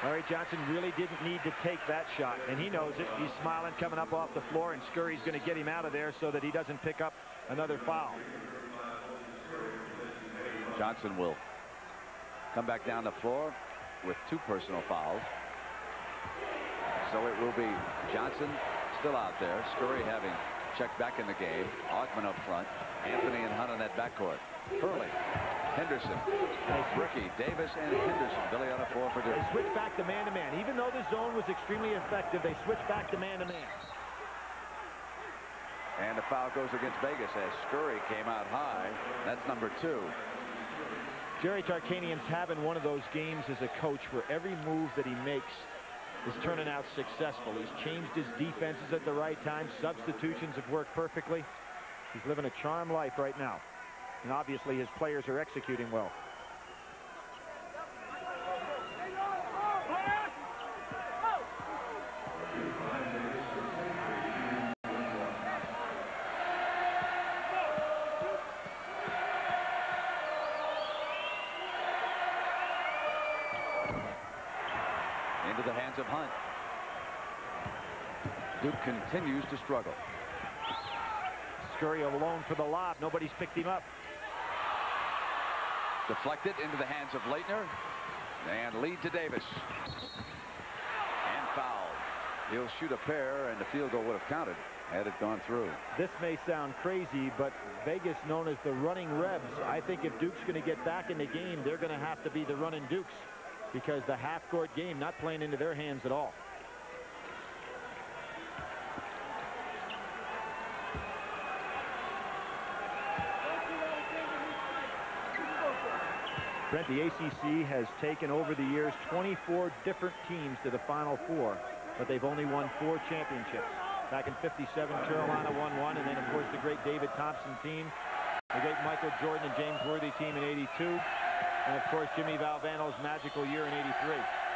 Larry Johnson really didn't need to take that shot, and he knows it. He's smiling coming up off the floor, and Scurry's going to get him out of there so that he doesn't pick up another foul. Johnson will come back down the floor with two personal fouls. So it will be Johnson still out there. Scurry having checked back in the game. Augmon up front. Anthony and Hunt on that backcourt. Hurley, Henderson, Brickey, Davis, and Henderson. Billy on a four for They Duke. switched back to man-to-man. Even though the zone was extremely effective, they switched back to man-to-man. And the foul goes against Vegas as Scurry came out high. That's number two. Jerry Tarkanian's having one of those games as a coach where every move that he makes is turning out successful. He's changed his defenses at the right time. Substitutions have worked perfectly. He's living a charmed life right now. And obviously his players are executing well. Into the hands of Hunt. Duke continues to struggle. Scurry alone for the lob. Nobody's picked him up. Deflected into the hands of Laettner. And lead to Davis. And foul. He'll shoot a pair, and the field goal would have counted had it gone through. This may sound crazy, but Vegas known as the running Rebs. I think if Duke's going to get back in the game, they're going to have to be the running Dukes. because the half-court game not playing into their hands at all. Brent, the ACC has taken over the years 24 different teams to the Final Four, but they've only won four championships. Back in 57, Carolina won one, and then, of course, the great David Thompson team, the great Michael Jordan and James Worthy team in 82, and, of course, Jimmy Valvano's magical year in 83.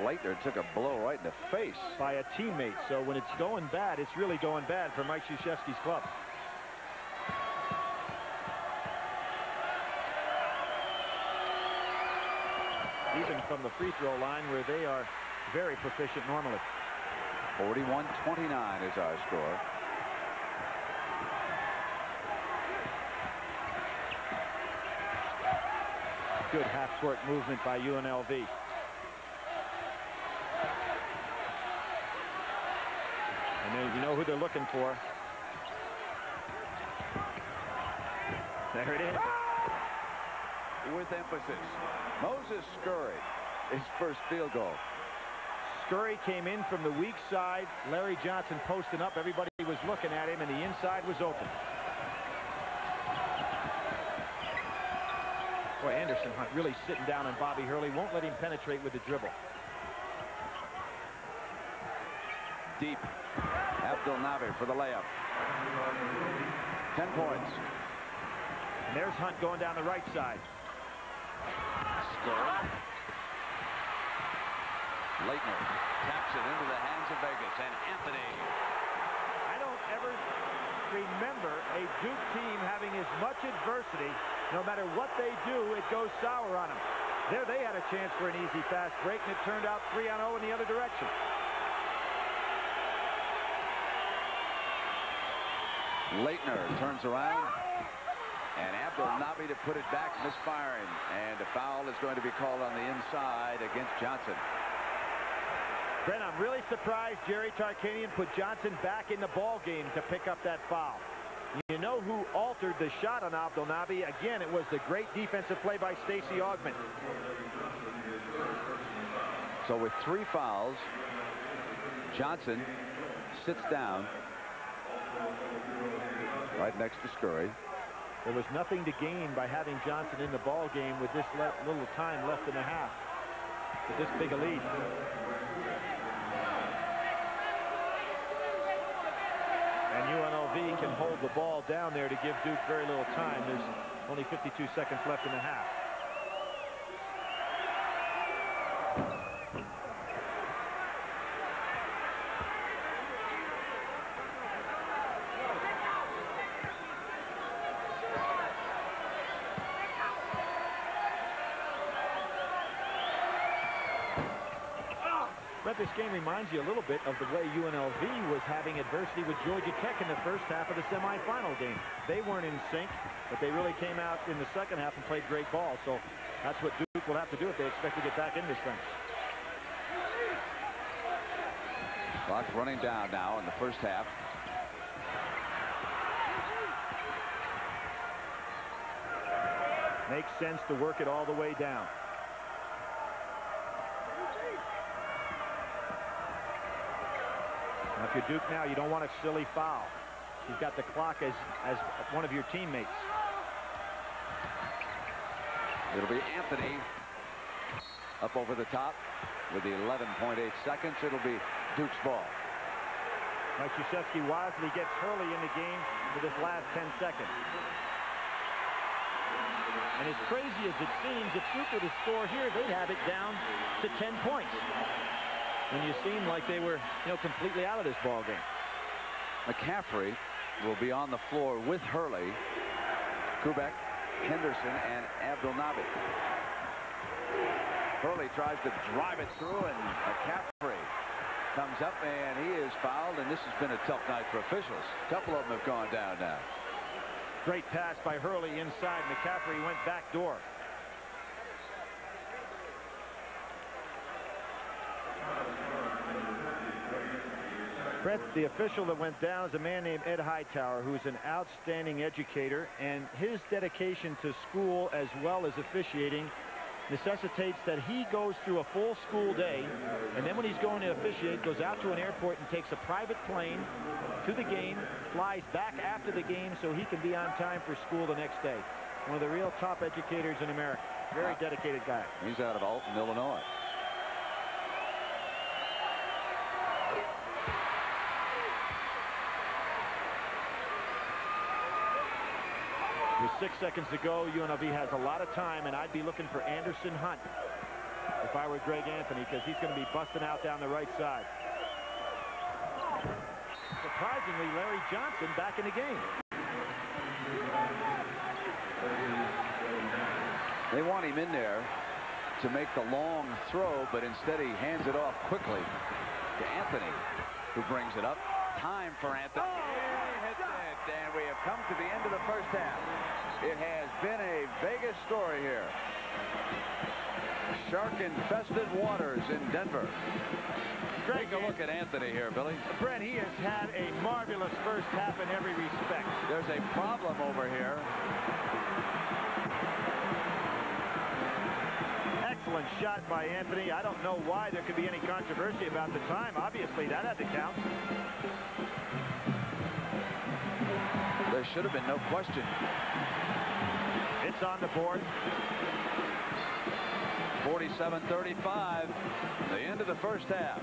Laettner took a blow right in the face. By a teammate. So when it's going bad, it's really going bad for Mike Krzyzewski's club. Even from the free throw line where they are very proficient normally. 41-29 is our score. Good half-court movement by UNLV. And you know who they're looking for. There it is. Ah! With emphasis. Moses Scurry, his first field goal. Scurry came in from the weak side. Larry Johnson posting up. Everybody was looking at him, and the inside was open. Boy, Anderson Hunt really sitting down on Bobby Hurley. Won't let him penetrate with the dribble. Deep. Abdelnaby for the layup. Ten points. And there's Hunt going down the right side. Scurry. Laettner taps it into the hands of Vegas and Anthony. I don't ever remember a Duke team having as much adversity. No matter what they do, it goes sour on them. There they had a chance for an easy fast break, and it turned out 3 on 0 in the other direction. Laettner turns around. And Abdul Nabi to put it back, misfiring. And a foul is going to be called on the inside against Johnson. Brent, I'm really surprised Jerry Tarkanian put Johnson back in the ball game to pick up that foul. You know who altered the shot on Abdelnaby? Again, it was the great defensive play by Stacey Augmon. So with three fouls, Johnson sits down right next to Scurry. There was nothing to gain by having Johnson in the ball game with this little time left in the half. With this big a lead. And UNLV can hold the ball down there to give Duke very little time. There's only 52 seconds left in the half. But this game reminds you a little bit of the way UNLV was having adversity with Georgia Tech in the first half of the semifinal game. They weren't in sync, but they really came out in the second half and played great ball. So that's what Duke will have to do if they expect to get back in this thing. Clock running down now in the first half. Makes sense to work it all the way down. If you're Duke now, you don't want a silly foul. You've got the clock as, as one of your teammates. It'll be Anthony up over the top with the 11.8 seconds. It'll be Duke's ball. Mike Krzyzewski wisely gets Hurley in the game for this last 10 seconds. And as crazy as it seems, if Duke were to score here, they'd have it down to 10 points. When you seem like they were, you know, completely out of this ball game. McCaffrey will be on the floor with Hurley, Koubek, Henderson, and Abdelnaby. Hurley tries to drive it through, and McCaffrey comes up, and he is fouled, and this has been a tough night for officials. A couple of them have gone down now. Great pass by Hurley inside. McCaffrey went back door. Brent, the official that went down is a man named Ed Hightower, who's an outstanding educator, and his dedication to school as well as officiating necessitates that he goes through a full school day, and then when he's going to officiate, goes out to an airport and takes a private plane to the game, flies back after the game so he can be on time for school the next day. One of the real top educators in America. Very dedicated guy. He's out of Alton, Illinois. With six seconds to go, UNLV has a lot of time, and I'd be looking for Anderson Hunt if I were Greg Anthony, because he's going to be busting out down the right side. Surprisingly, Larry Johnson back in the game. They want him in there to make the long throw, but instead he hands it off quickly to Anthony, who brings it up. Time for Anthony. He hits it, and we have come to the end of the first half. It has been a Vegas story here. Shark-infested waters in Denver. Take a look at Anthony here, Billy. Brent, he has had a marvelous first half in every respect. There's a problem over here. Excellent shot by Anthony. I don't know why there could be any controversy about the time. Obviously, that had to count. There should have been no question. It's on the board. 47-35, the end of the first half.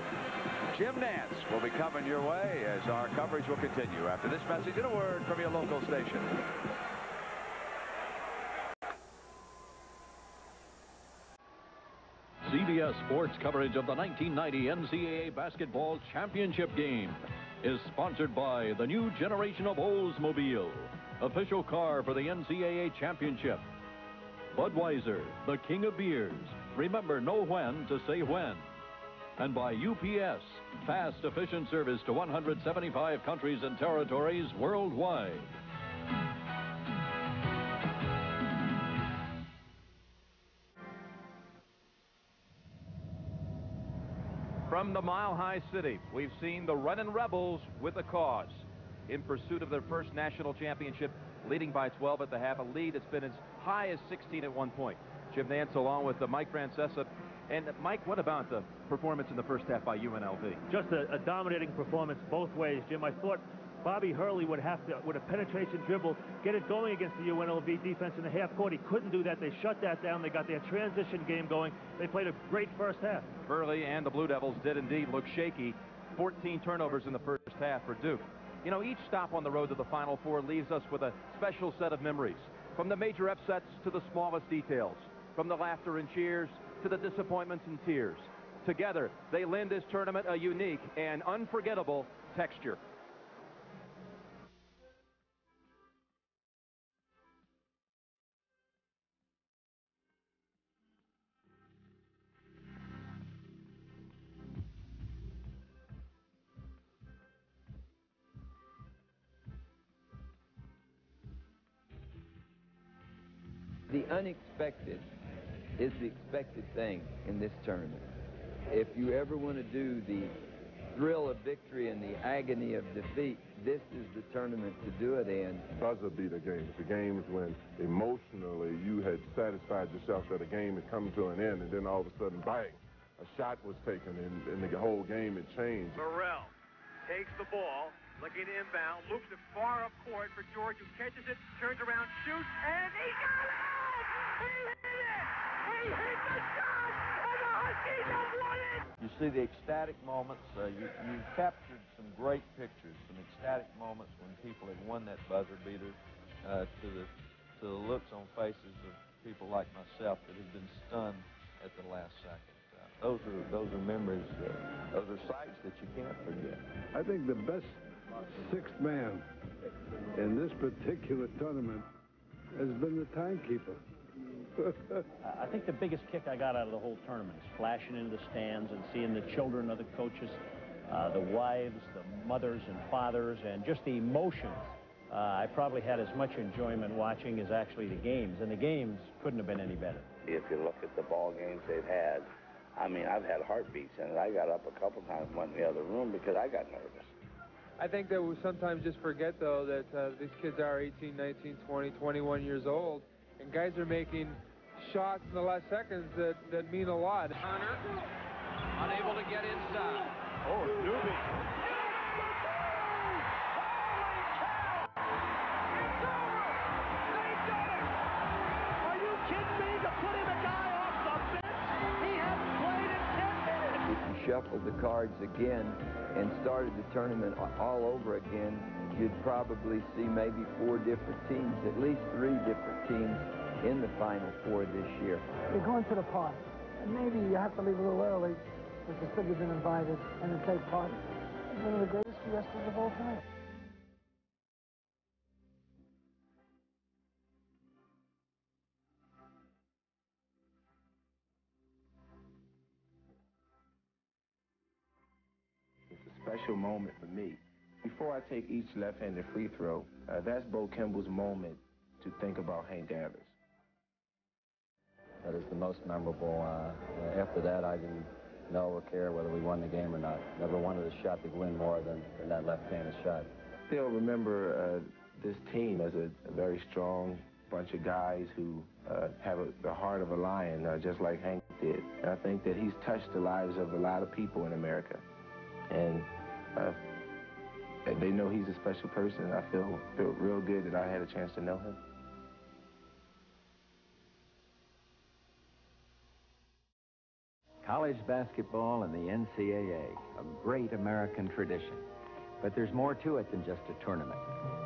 Jim Nantz will be coming your way as our coverage will continue after this message and a word from your local station. CBS Sports coverage of the 1990 NCAA Basketball Championship game is sponsored by the new generation of Oldsmobile, official car for the NCAA Championship. Budweiser, the king of beers. Remember, know when to say when. And by UPS, fast, efficient service to 175 countries and territories worldwide. From the Mile High City, we've seen the running Rebels with a cause. In pursuit of their first national championship, leading by 12 at the half, a lead that's been as high as 16 at one point. Jim Nantz along with uh, Mike Francesa. And uh, Mike, what about the performance in the first half by UNLV? Just a, a dominating performance both ways, Jim. I thought Bobby Hurley would have to, with a penetration dribble, get it going against the UNLV defense in the half court. He couldn't do that. They shut that down. They got their transition game going. They played a great first half. Hurley and the Blue Devils did indeed look shaky. 14 turnovers in the first half for Duke. You know, each stop on the road to the Final Four leaves us with a special set of memories. From the major upsets to the smallest details. From the laughter and cheers to the disappointments and tears. Together, they lend this tournament a unique and unforgettable texture. Thing in this tournament. If you ever want to do the thrill of victory and the agony of defeat, this is the tournament to do it in. Buzzer beater games, the games when emotionally you had satisfied yourself that a game had come to an end, and then all of a sudden, bang, a shot was taken, and, and the whole game had changed. Burrell takes the ball, looking inbound, loops it far up court for George, who catches it, turns around, shoots, and he got it! He hit it! He hit the shot! And the Huskies have won it! You see the ecstatic moments. Uh, you, you captured some great pictures, some ecstatic moments when people had won that buzzer beater uh, to the to the looks on faces of people like myself that had been stunned at the last second. Uh, those are those are memories. Uh, those are sights that you can't forget. I think the best sixth man in this particular tournament has been the timekeeper. I think the biggest kick I got out of the whole tournament is flashing into the stands and seeing the children of the coaches, uh, the wives, the mothers and fathers, and just the emotions. Uh, I probably had as much enjoyment watching as actually the games, and the games couldn't have been any better. If you look at the ball games they've had, I mean, I've had heartbeats in it. I got up a couple times, went in the other room because I got nervous. I think that we sometimes just forget, though, that uh, these kids are 18, 19, 20, 21 years old, and guys are making shots in the last seconds that, that mean a lot. Hunter, unable to get inside. Oh, Newby. shuffled the cards again and started the tournament all over again, you'd probably see maybe four different teams, at least three different teams in the Final Four this year. You're going to the party, and maybe you have to leave a little early because the city's been invited and then take part in one of the greatest fiestas of all time. It's a special moment for me. Before I take each left-handed free throw, uh, that's Bo Kimble's moment to think about Hank Davis. That is the most memorable. Uh, after that, I didn't know or care whether we won the game or not. Never wanted a shot to win more than, than that left-handed shot. Still remember uh, this team as a, a, very strong bunch of guys who uh, have a, the heart of a lion, uh, just like Hank did. And I think that he's touched the lives of a lot of people in America. And uh, they know he's a special person. I feel feel real good that I had a chance to know him. College basketball and the NCAA, a great American tradition. But there's more to it than just a tournament.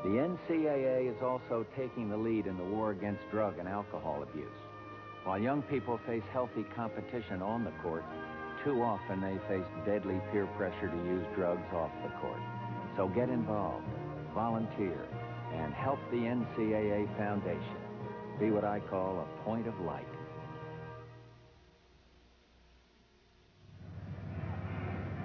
The NCAA is also taking the lead in the war against drug and alcohol abuse. While young people face healthy competition on the court, too often they face deadly peer pressure to use drugs off the court. So get involved, volunteer, and help the NCAA Foundation be what I call a point of light.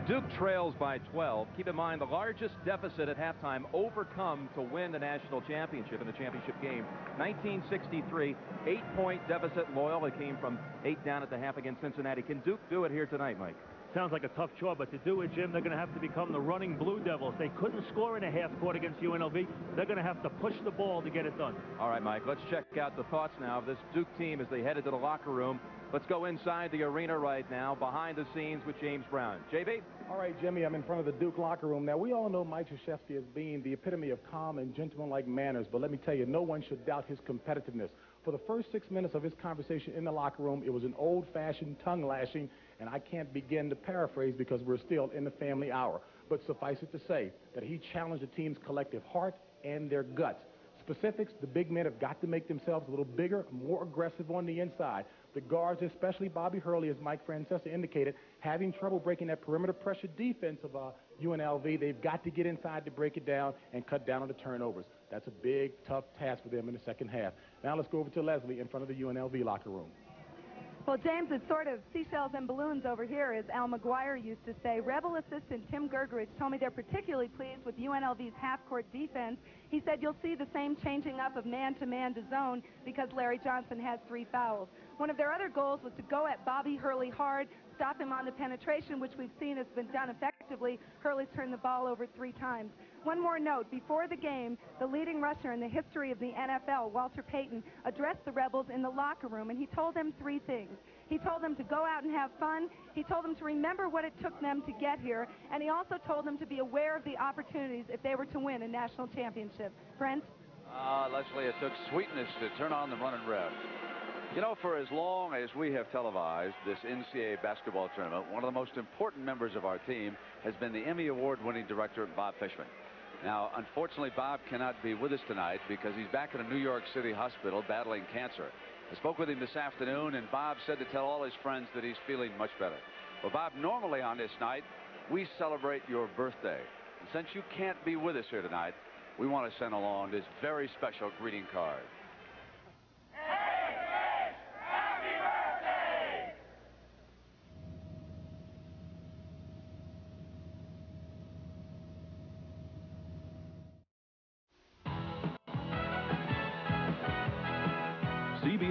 Duke trails by 12. Keep in mind the largest deficit at halftime overcome to win the national championship in the championship game. 1963, eight-point deficit. Loyola came from eight down at the half against Cincinnati. Can Duke do it here tonight, Mike? Sounds like a tough chore, but to do it, Jim, they're going to have to become the running Blue Devils. They couldn't score in a half court against UNLV. They're going to have to push the ball to get it done. All right, Mike, let's check out the thoughts now of this Duke team as they headed to the locker room. Let's go inside the arena right now, behind the scenes with James Brown. JB? All right, Jimmy, I'm in front of the Duke locker room. Now, we all know Mike Krzyzewski as being the epitome of calm and gentlemanlike manners, but let me tell you, no one should doubt his competitiveness. For the first six minutes of his conversation in the locker room, it was an old-fashioned tongue lashing, and I can't begin to paraphrase because we're still in the family hour. But suffice it to say that he challenged the team's collective heart and their guts. Specifics, the big men have got to make themselves a little bigger, more aggressive on the inside. The guards, especially Bobby Hurley, as Mike Francesa indicated, having trouble breaking that perimeter pressure defense of uh, UNLV. They've got to get inside to break it down and cut down on the turnovers. That's a big, tough task for them in the second half. Now let's go over to Leslie in front of the UNLV locker room. Well, James, it's sort of seashells and balloons over here, as Al McGuire used to say. Rebel assistant Tim Grgurich told me they're particularly pleased with UNLV's half-court defense. He said you'll see the same changing up of man-to-man -to, -man to zone because Larry Johnson has three fouls. One of their other goals was to go at Bobby Hurley hard, stop him on the penetration, which we've seen has been done effectively. Hurley's turned the ball over three times. One more note. Before the game, the leading rusher in the history of the NFL, Walter Payton, addressed the Rebels in the locker room, and he told them three things. He told them to go out and have fun. He told them to remember what it took them to get here, and he also told them to be aware of the opportunities if they were to win a national championship. Brent? Uh, Leslie, it took sweetness to turn on the running rev. You know, for as long as we have televised this NCAA basketball tournament, one of the most important members of our team has been the Emmy Award-winning director, Bob Fishman. Now, unfortunately, Bob cannot be with us tonight because he's back in a New York City hospital battling cancer. I spoke with him this afternoon, and Bob said to tell all his friends that he's feeling much better. Well, Bob, normally on this night, we celebrate your birthday. And since you can't be with us here tonight, we want to send along this very special greeting card.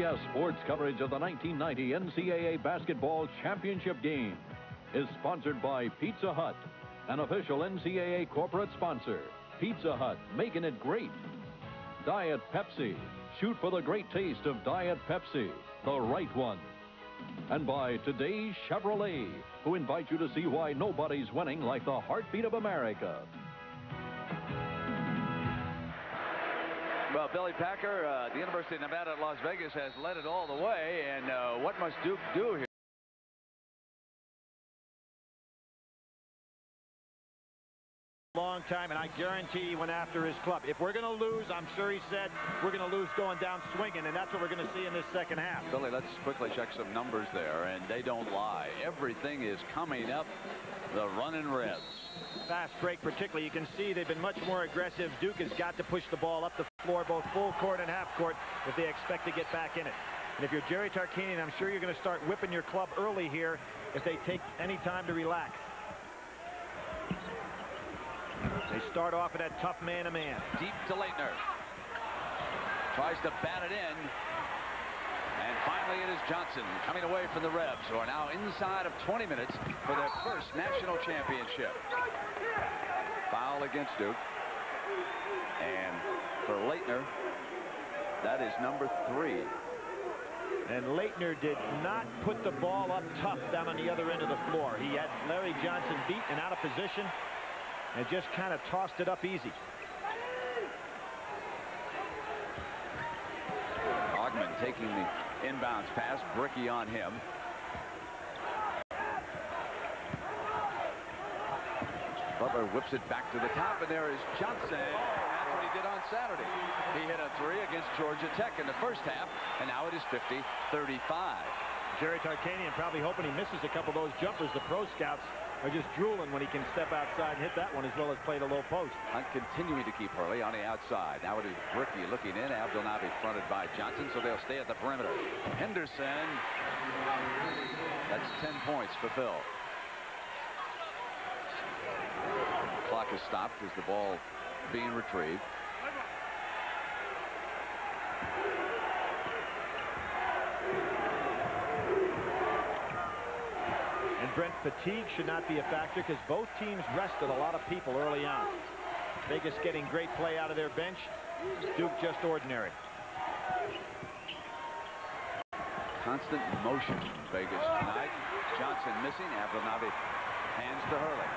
CBS Sports coverage of the 1990 NCAA Basketball Championship game is sponsored by Pizza Hut, An official NCAA corporate sponsor. Pizza Hut, making it great. Diet Pepsi. Shoot for the great taste of Diet Pepsi, the right one. And by today's Chevrolet, who invite you to see why nobody's winning like the heartbeat of America. Billy Packer, uh, the University of Nevada at Las Vegas has led it all the way, and uh, what must Duke do here? long time, and I guarantee he went after his club. If we're going to lose, I'm sure he said, we're going to lose going down swinging, and that's what we're going to see in this second half. Billy, let's quickly check some numbers there, and they don't lie. Everything is coming up the running Rebs. Fast break particularly. You can see they've been much more aggressive. Duke has got to push the ball up the floor, both full court and half court, if they expect to get back in it. And if you're Jerry Tarkanian, I'm sure you're going to start whipping your club early here if they take any time to relax. They start off at that tough man-to-man. -man. Deep to Laettner. Tries to bat it in. And finally it is Johnson coming away from the Rebs, who are now inside of 20 minutes for their first national championship. Foul against Duke. And for Laettner. that is number three. And Laettner did not put the ball up tough down on the other end of the floor. He had Larry Johnson beat and out of position and just kind of tossed it up easy. Augmon taking the inbounds pass. Brickey on him. Butler whips it back to the top, and there is Johnson. That's what he did on Saturday. He hit a three against Georgia Tech in the first half, and now it is 50-35. Jerry Tarkanian probably hoping he misses a couple of those jumpers. The pro scouts are just drooling when he can step outside and hit that one as well as play the low post. Hunt continuing to keep Hurley on the outside. Now it is Brickey looking in. Abdelnaby fronted by Johnson, so they'll stay at the perimeter. Henderson. That's 10 points for Phil. Clock is stopped as the ball being retrieved. Brent, fatigue should not be a factor because both teams rested a lot of people early on. Vegas getting great play out of their bench. Duke just ordinary. Constant motion Vegas tonight. Johnson missing. Abdelnaby hands to Hurley.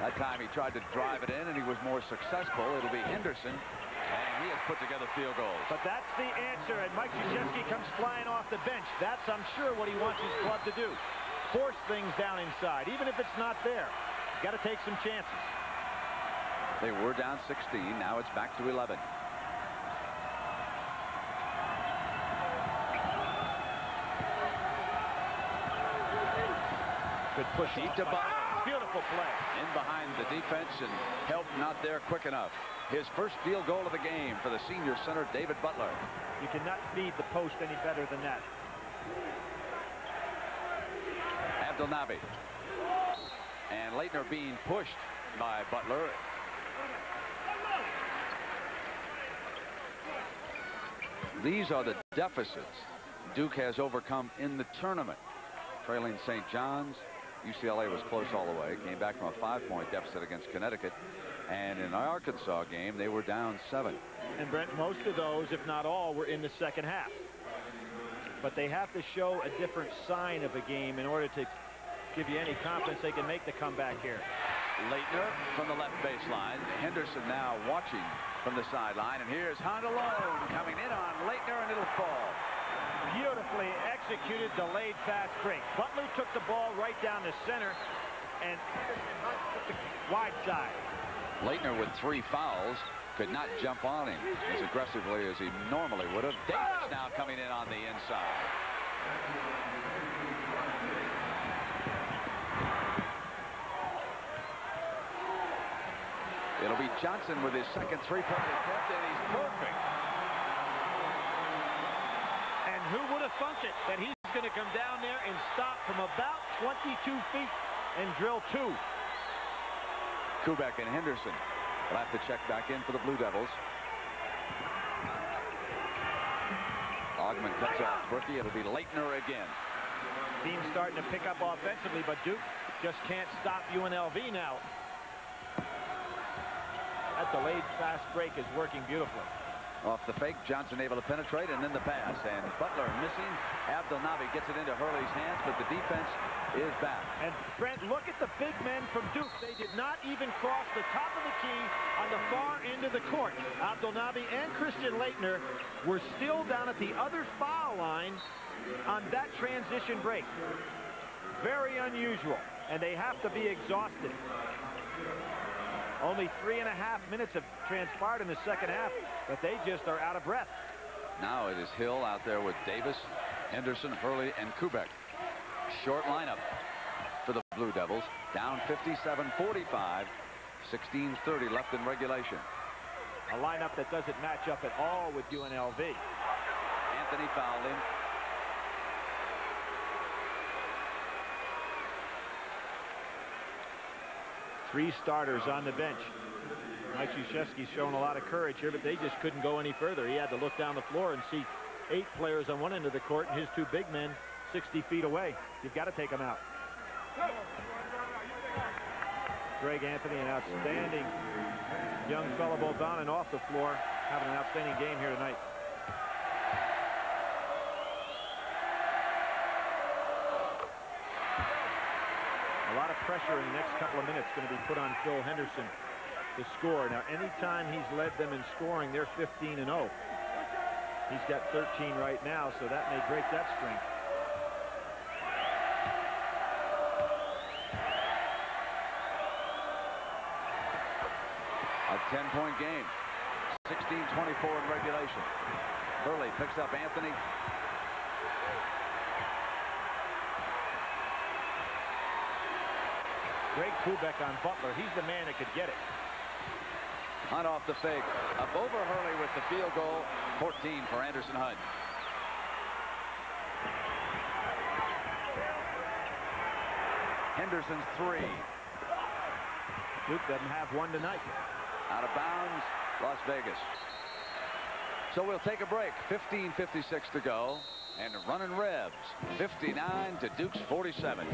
That time he tried to drive it in and he was more successful. It'll be Henderson and he has put together field goals. But that's the answer, and Mike Krzyzewski comes flying off the bench. That's, I'm sure, what he wants his club to do. Force things down inside, even if it's not there. got to take some chances. They were down 16. Now it's back to 11. Good push. Deep to Butler. Beautiful play. In behind the defense and help not there quick enough. His first field goal of the game for the senior center, David Butler. You cannot feed the post any better than that. Abdelnaby. And Laettner being pushed by Butler. These are the deficits Duke has overcome in the tournament. Trailing St. John's, UCLA was close all the way. Came back from a five-point deficit against Connecticut. And in our Arkansas game, they were down seven. And Brent, most of those, if not all, were in the second half. But they have to show a different sign of a game in order to give you any confidence they can make the comeback here. Laettner from the left baseline. Henderson now watching from the sideline. And here's Hunt alone coming in on Laettner, and it'll fall. Beautifully executed delayed fast break. Butler took the ball right down the center, and the wide side. Laettner with three fouls could not jump on him as aggressively as he normally would have. Davis now coming in on the inside. It'll be Johnson with his second three-point attempt, and he's perfect. And who would have thunk it that he's going to come down there and stop from about 22 feet and drill two. Koubek and Henderson will have to check back in for the Blue Devils. Augmon cuts off Brickey. It'll be Laettner again. Team starting to pick up offensively, but Duke just can't stop UNLV now. That delayed fast break is working beautifully. Off the fake, Johnson able to penetrate, and then the pass. And Butler missing. Abdelnaby gets it into Hurley's hands, but the defense is back. And Brent, look at the big men from Duke. They did not even cross the top of the key on the far end of the court. Abdelnaby and Christian Laettner were still down at the other foul line on that transition break. Very unusual, and they have to be exhausted. Only three and a half minutes have transpired in the second half, but they just are out of breath. Now it is Hill out there with Davis, Henderson, Hurley, and Koubek. Short lineup for the Blue Devils. Down 57-45. 16-30 left in regulation. A lineup that doesn't match up at all with UNLV. Anthony fouled him. Three starters on the bench. Mike Krzyzewski's shown a lot of courage here, but they just couldn't go any further. He had to look down the floor and see eight players on one end of the court and his two big men 60 feet away. You've got to take them out. Greg Anthony, an outstanding young fellow both on and off the floor, having an outstanding game here tonight. A lot of pressure in the next couple of minutes going to be put on Phil Henderson to score. Now, anytime he's led them in scoring, they're 15 and 0. He's got 13 right now, so that may break that streak. A 10-point game. 16-24 in regulation. Hurley picks up Anthony. Greg Koubek on Butler. He's the man that could get it. Hunt off the fake. Up over Hurley with the field goal. 14 for Anderson Hunt. Henderson's three. Duke doesn't have one tonight. Out of bounds, Las Vegas. So we'll take a break. 15.56 to go. And running Rebs. 59 to Duke's 47.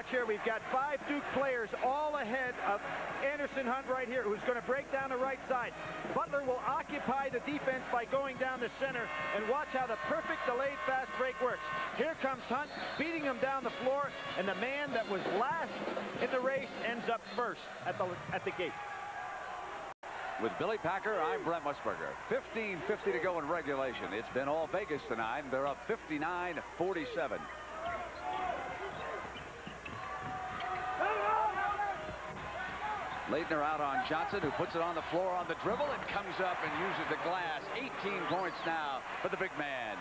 Watch here. We've got five Duke players all ahead of Anderson Hunt right here, who's going to break down the right side. Butler will occupy the defense by going down the center, and watch how the perfect delayed fast break works. Here comes Hunt, beating him down the floor, and the man that was last in the race ends up first at the, at the gate. With Billy Packer, I'm Brent Musburger. 15.50 to go in regulation. It's been all Vegas tonight. They're up 59-47. Laettner out on Johnson, who puts it on the floor on the dribble and comes up and uses the glass. 18 points now for the big man.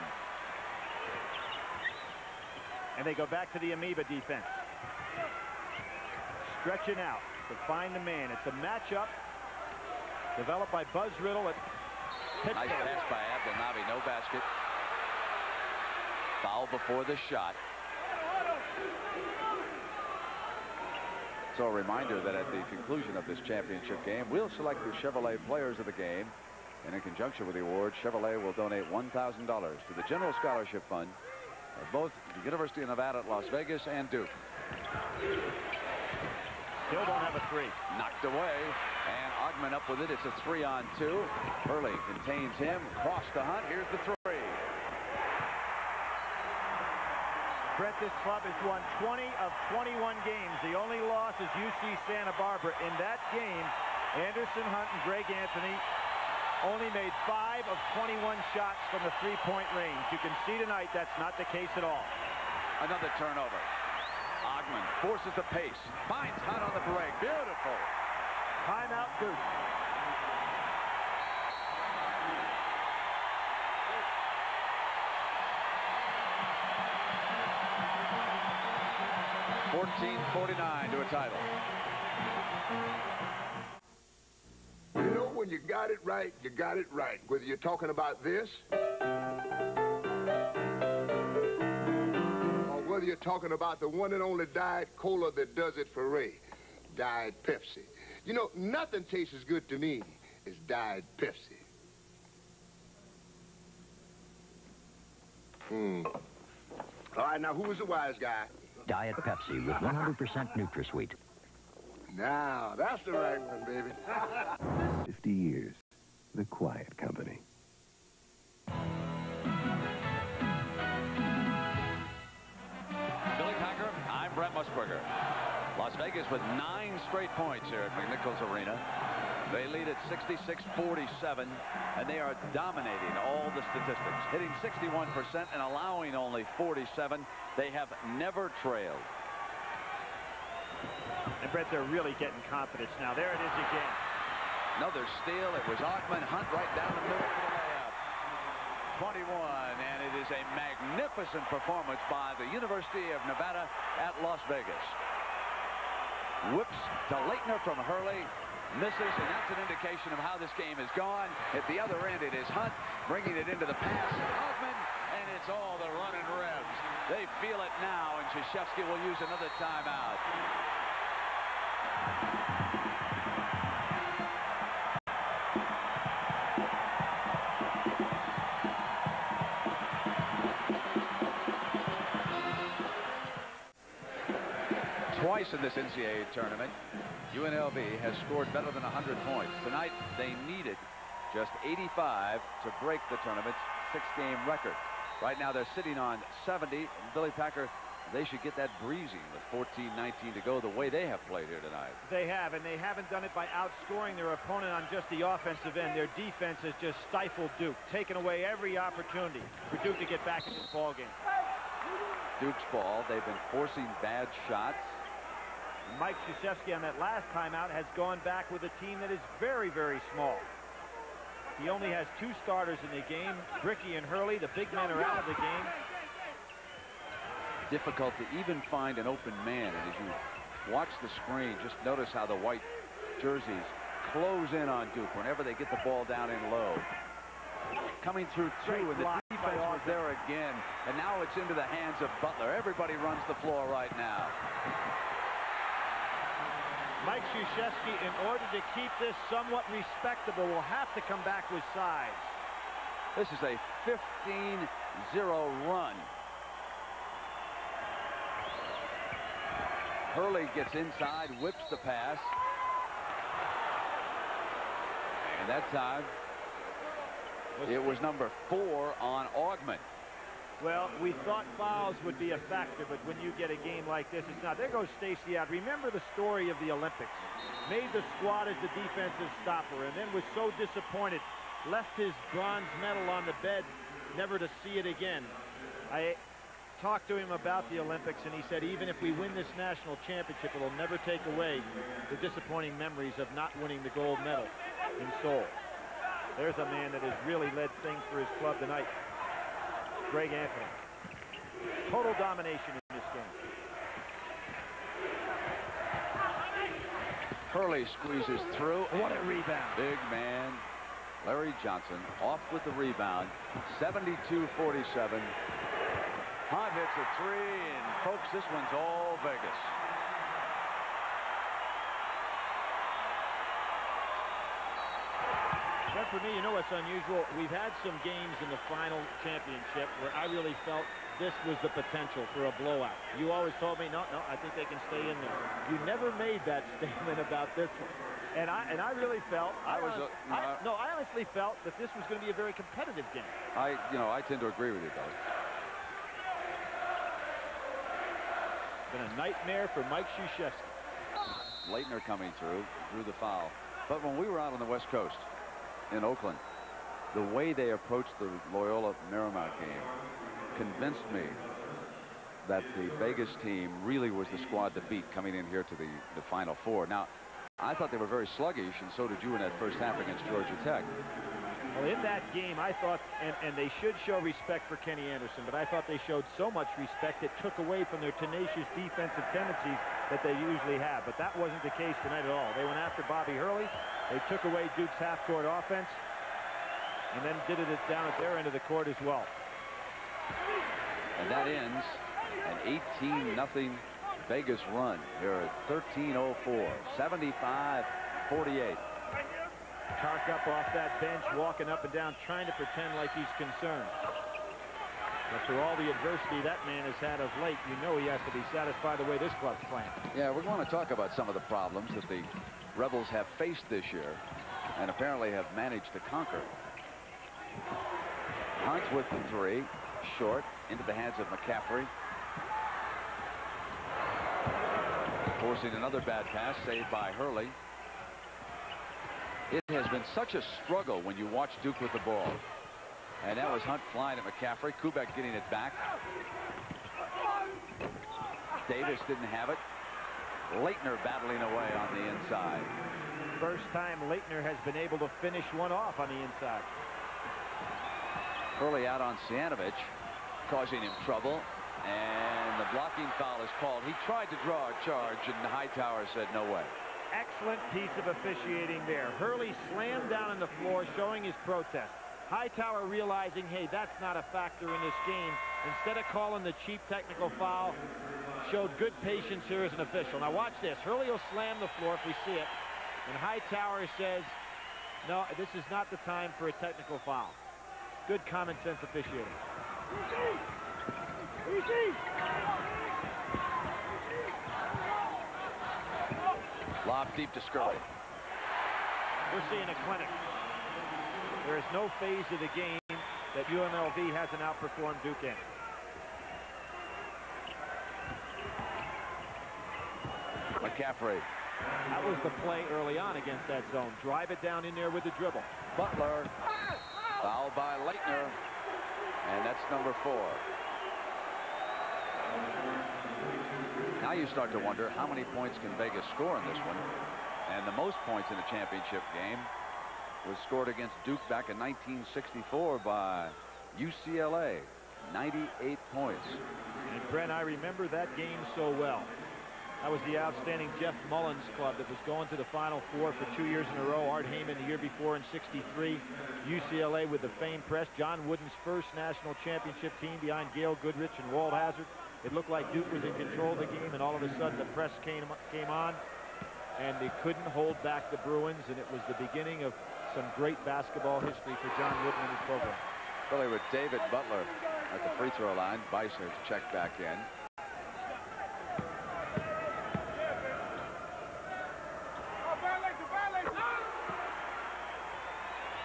And they go back to the amoeba defense. Stretching out to find the man. It's a matchup developed by Buzz Ridl at Pittsburgh. Nice pass by Abdelnaby, no basket. Foul before the shot. So a reminder that at the conclusion of this championship game, we'll select the Chevrolet players of the game. And in conjunction with the award, Chevrolet will donate $1,000 to the General Scholarship Fund of both the University of Nevada at Las Vegas and Duke. Still don't have a three. Knocked away. And Augmon up with it. It's a three on two. Hurley contains him. Cross to Hunt. Here's the three. Brent, this club has won 20 of 21 games. The only loss is UC Santa Barbara. In that game, Anderson Hunt and Greg Anthony only made 5 of 21 shots from the three-point range. You can see tonight that's not the case at all. Another turnover. Augmon forces the pace. Finds Hunt on the break. Beautiful. Timeout Duke. Fourteen forty-nine to a title. You know, when you got it right, you got it right. Whether you're talking about this, or whether you're talking about the one and only Diet Cola that does it for Ray, Diet Pepsi. You know, nothing tastes as good to me as Diet Pepsi. Hmm. All right, now who was the wise guy? Diet Pepsi with 100% NutraSweet. Now, that's the right one, baby. 50 years. The Quiet Company. Billy Packer, I'm Brent Musburger. Las Vegas with nine straight points here at McNichols Arena. They lead at 66-47, and they are dominating all the statistics, hitting 61% and allowing only 47. They have never trailed. And Brent, they're really getting confidence now. There it is again. Another steal. It was Augmon Hunt right down the middle for the layup. 21, and it is a magnificent performance by the University of Nevada at Las Vegas. Whips to Laettner from Hurley. Misses, and that's an indication of how this game has gone. At the other end, it is Hunt bringing it into the pass. Augmon, and it's all the running Rebs. They feel it now, and Krzyzewski will use another timeout. Twice in this NCAA tournament, UNLV has scored better than 100 points. Tonight, they needed just 85 to break the tournament's six-game record. Right now, they're sitting on 70. And Billy Packer, they should get that breezy with 14-19 to go the way they have played here tonight. They have, and they haven't done it by outscoring their opponent on just the offensive end. Their defense has just stifled Duke, taken away every opportunity for Duke to get back in this ball game. Duke's ball. They've been forcing bad shots. Mike Krzyzewski on that last timeout has gone back with a team that is very, very small. He only has two starters in the game, Brickey and Hurley. The big men are out of the game. Difficult to even find an open man. And as you watch the screen, just notice how the white jerseys close in on Duke whenever they get the ball down in low. Coming through two, Great and the defense was there again. And now it's into the hands of Butler. Everybody runs the floor right now. Mike Krzyzewski, in order to keep this somewhat respectable, will have to come back with size. This is a 15-0 run. Hurley gets inside, whips the pass. And that time, it was number four on Augmon. Well, we thought fouls would be a factor, but when you get a game like this, it's not. There goes Stacey out. Remember the story of the Olympics. Made the squad as the defensive stopper, and then was so disappointed. Left his bronze medal on the bed, never to see it again. I talked to him about the Olympics, and he said even if we win this national championship, it'll never take away the disappointing memories of not winning the gold medal in Seoul. There's a man that has really led things for his club tonight. Greg Anthony. Total domination in this game. Hurley squeezes through. What a rebound. Big man. Larry Johnson off with the rebound. 72-47. Hunt hits a three, and folks, this one's all Vegas. For me, you know what's unusual? We've had some games in the final championship where I really felt this was the potential for a blowout. You always told me, no, no, I think they can stay in there. You never made that statement about this one. And I and I really felt I was, uh, I, no, I honestly felt that this was going to be a very competitive game. I, you know, I tend to agree with you, though. Been a nightmare for Mike Krzyzewski. Laettner coming through, drew the foul. But when we were out on the West Coast in Oakland, the way they approached the Loyola Marymount game convinced me that the Vegas team really was the squad to beat coming in here to the, the Final Four. Now, I thought they were very sluggish, and so did you in that first half against Georgia Tech. Well, in that game, I thought, and, and they should show respect for Kenny Anderson, but I thought they showed so much respect it took away from their tenacious defensive tendencies that they usually have. But that wasn't the case tonight at all. They went after Bobby Hurley. They took away Duke's half-court offense and then did it down at their end of the court as well. And that ends an 18-0 Vegas run here at 13.04, 75-48. Tark up off that bench, walking up and down, trying to pretend like he's concerned. But through all the adversity that man has had of late, you know he has to be satisfied the way this club's playing. Yeah, we're going to talk about some of the problems that the Rebels have faced this year and apparently have managed to conquer. Hunt with the three, short, into the hands of McCaffrey. Forcing another bad pass, saved by Hurley. It has been such a struggle when you watch Duke with the ball. And that was Hunt flying at McCaffrey. Koubek getting it back. Davis didn't have it. Laettner battling away on the inside. First time Laettner has been able to finish one off on the inside. Early out on Cvijanovich, causing him trouble. And the blocking foul is called. He tried to draw a charge, and Hightower said no way. Excellent piece of officiating there. Hurley slammed down on the floor, showing his protest. Hightower realizing, hey, that's not a factor in this game. Instead of calling the cheap technical foul, showed good patience here as an official. Now watch this. Hurley will slam the floor if we see it. And Hightower says, no, this is not the time for a technical foul. Good common sense officiating. Lob deep to Scurry. We're seeing a clinic. There is no phase of the game that UNLV hasn't outperformed Duke in. McCaffrey. That was the play early on against that zone. Drive it down in there with the dribble. Butler. Fouled by Laettner. And that's number four. Now you start to wonder how many points can Vegas score in this one. And the most points in a championship game was scored against Duke back in 1964 by UCLA. 98 points. And Brent, I remember that game so well. That was the outstanding Jeff Mullins club that was going to the Final Four for two years in a row. Art Heyman the year before in 63. UCLA with the famed press. John Wooden's first national championship team behind Gail Goodrich and Walt Hazzard. It looked like Duke was in control of the game, and all of a sudden the press came, came on, and they couldn't hold back the Bruins, and it was the beginning of some great basketball history for John Wooden and his program. Really with David Butler at the free throw line. Has checked back in.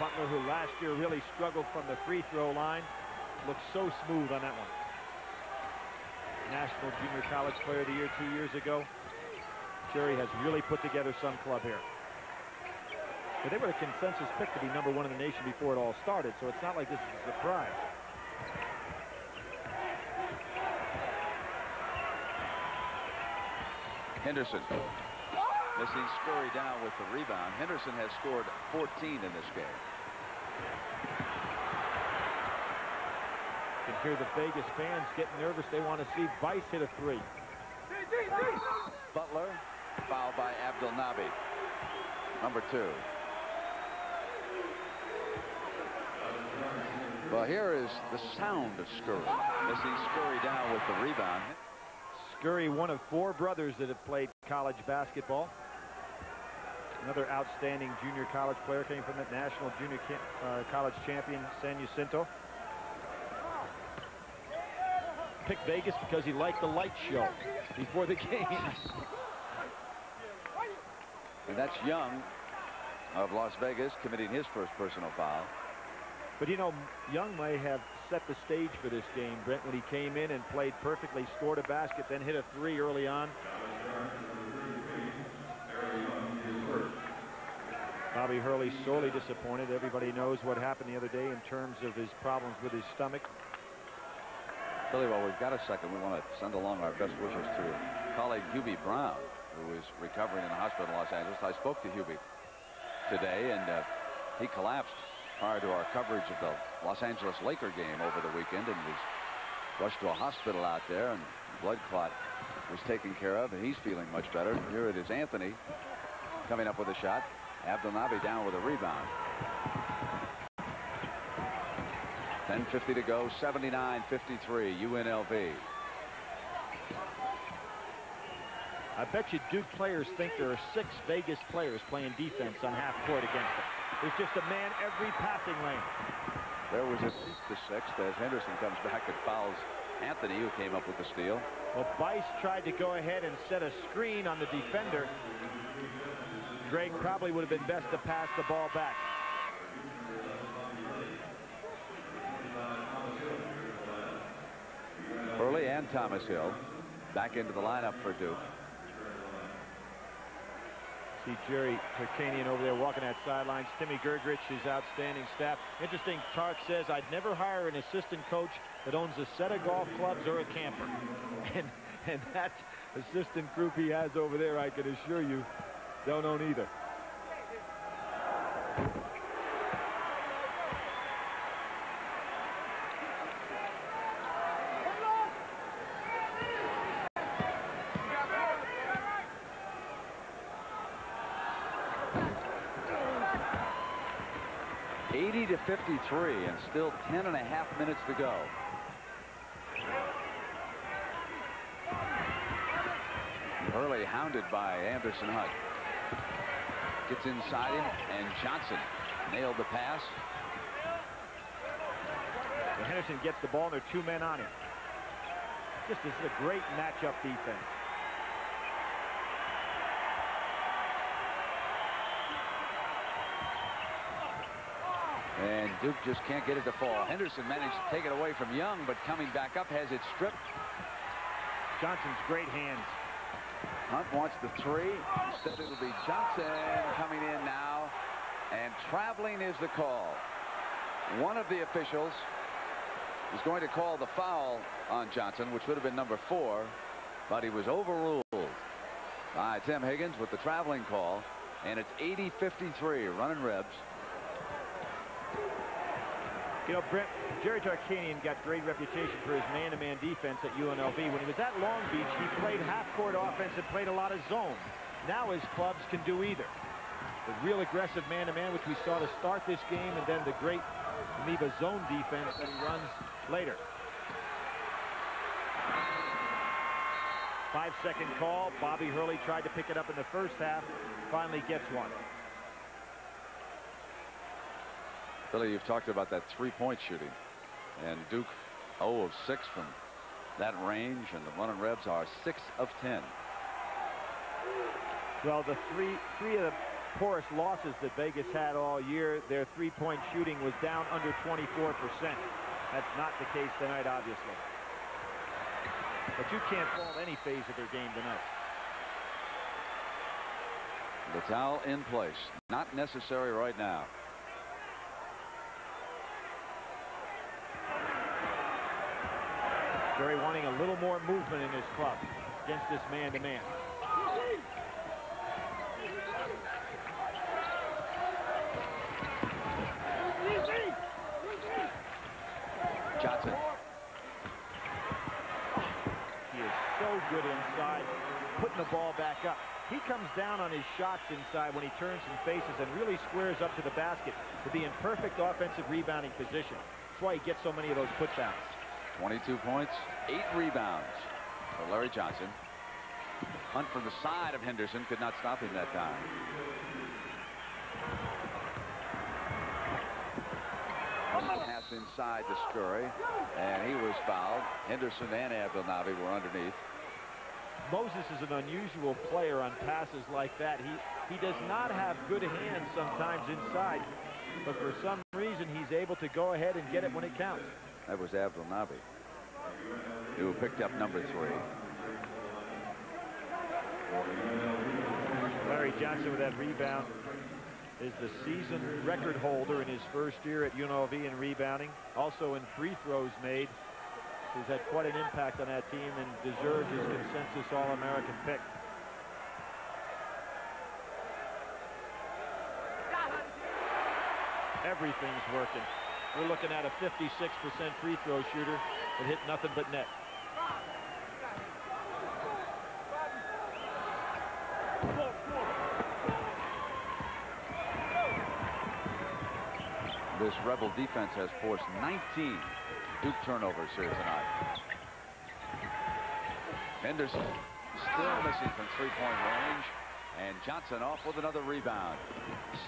Butler, who last year really struggled from the free throw line, looks so smooth on that one. National Junior College Player of the Year two years ago. Cherry has really put together some club here. But they were the consensus pick to be number one in the nation before it all started, so it's not like this is a surprise. Henderson missing Scurry down with the rebound. Henderson has scored 14 in this game. Hear the Vegas fans getting nervous. They want to see Bice hit a three. Butler fouled by Abdelnaby. Number two. Well, here is the sound of Scurry. Missing Scurry down with the rebound. Scurry, one of four brothers that have played college basketball. Another outstanding junior college player came from the national junior uh, college champion, San Jacinto. Picked Vegas because he liked the light show before the game. and that's Young of Las Vegas committing his first personal foul. But you know, Young may have set the stage for this game, Brent, when he came in and played perfectly, scored a basket, then hit a three early on. Bobby Hurley sorely disappointed. Everybody knows what happened the other day in terms of his problems with his stomach. Billy, while we've got a second, we want to send along our best wishes to colleague Hubie Brown, who is recovering in a hospital in Los Angeles. I spoke to Hubie today, and uh, he collapsed prior to our coverage of the Los Angeles Laker game over the weekend and was rushed to a hospital out there, and blood clot was taken care of, and he's feeling much better. Here it is Anthony coming up with a shot. Abdelnaby down with a rebound. 10.50 to go, 79-53, UNLV. I bet you Duke players think there are six Vegas players playing defense on half court against them. There's just a man every passing lane. There was at least the sixth as Henderson comes back and fouls Anthony, who came up with the steal. Well, Bice tried to go ahead and set a screen on the defender. Drake probably would have been best to pass the ball back. And Thomas Hill back into the lineup for Duke. See Jerry Tarkanian over there walking that sidelines. Timmy Grgurich, his outstanding staff. Interesting, Tark says, I'd never hire an assistant coach that owns a set of golf clubs or a camper. And, and that assistant group he has over there, I can assure you, don't own either. Eighty to 53 and still 10 and a half minutes to go. Hurley hounded by Anderson Hunt. Gets inside him, and Johnson nailed the pass. Henderson gets the ball, and there are two men on him. Just this is a great matchup defense. And Duke just can't get it to fall. Henderson managed to take it away from Young, but coming back up has it stripped. Johnson's great hands. Hunt wants the three. Instead, it'll be Johnson coming in now. And traveling is the call. One of the officials is going to call the foul on Johnson, which would have been number four, but he was overruled by Tim Higgins with the traveling call. And it's 80-53, running Rebs. You know, Brent, Jerry Tarkanian got great reputation for his man-to-man -man defense at UNLV. When he was at Long Beach, he played half-court offense and played a lot of zone. Now his clubs can do either. The real aggressive man-to-man, -man, which we saw to start this game, and then the great Neva zone defense that he runs later. Five-second call. Bobby Hurley tried to pick it up in the first half. Finally gets one. Billy, you've talked about that three-point shooting. And Duke 0 of 6 from that range, and the running Rebs are 6 of 10. Well, the three three of the poorest losses that Vegas had all year, their three-point shooting was down under 24%. That's not the case tonight, obviously. But you can't fault any phase of their game tonight. The towel in place. Not necessary right now. Jerry wanting a little more movement in his club against this man-to-man. -man. Johnson. He is so good inside, putting the ball back up. He comes down on his shots inside when he turns and faces and really squares up to the basket to be in perfect offensive rebounding position. That's why he gets so many of those putdowns. 22 points, eight rebounds for Larry Johnson. Hunt from the side of Henderson could not stop him that time. Pass inside to Scurry, and he was fouled. Henderson and Abdelnaby were underneath. Moses is an unusual player on passes like that. He he does not have good hands sometimes inside, but for some reason he's able to go ahead and get it when it counts. That was Abdelnaby, who picked up number three. Larry Johnson with that rebound is the season record holder in his first year at UNLV in rebounding. Also in free throws made. He's had quite an impact on that team and deserves his consensus All-American pick. Everything's working. We're looking at a 56% free throw shooter that hit nothing but net. This Rebel defense has forced 19 Duke turnovers here tonight. Henderson still missing from three-point range. And Johnson off with another rebound.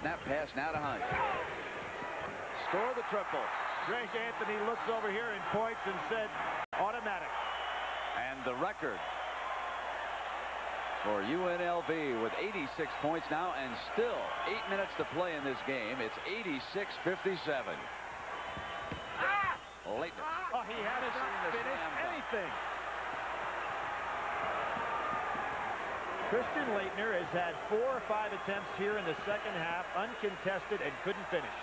Snap pass now to Hunt. Score the triple. Greg Anthony looks over here and points and said, automatic. And the record for UNLV with 86 points now and still eight minutes to play in this game. It's 86-57. Ah! Laettner. Oh, he hadn't finished anything. Christian Laettner has had four or five attempts here in the second half, uncontested, and couldn't finish.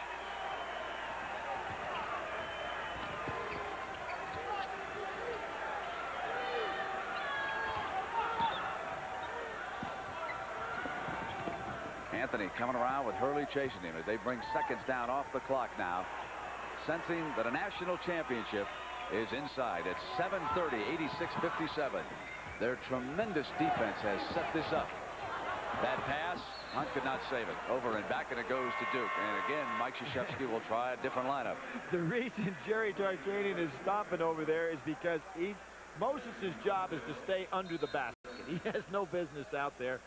Anthony coming around with Hurley chasing him as they bring seconds down off the clock now. Sensing that a national championship is inside. It's 7.30, 86-57. Their tremendous defense has set this up. Bad pass. Hunt could not save it. Over and back, and it goes to Duke. And again, Mike Krzyzewski will try a different lineup. The reason Jerry Tarkanian is stopping over there is because he, Moses' job is to stay under the basket. He has no business out there.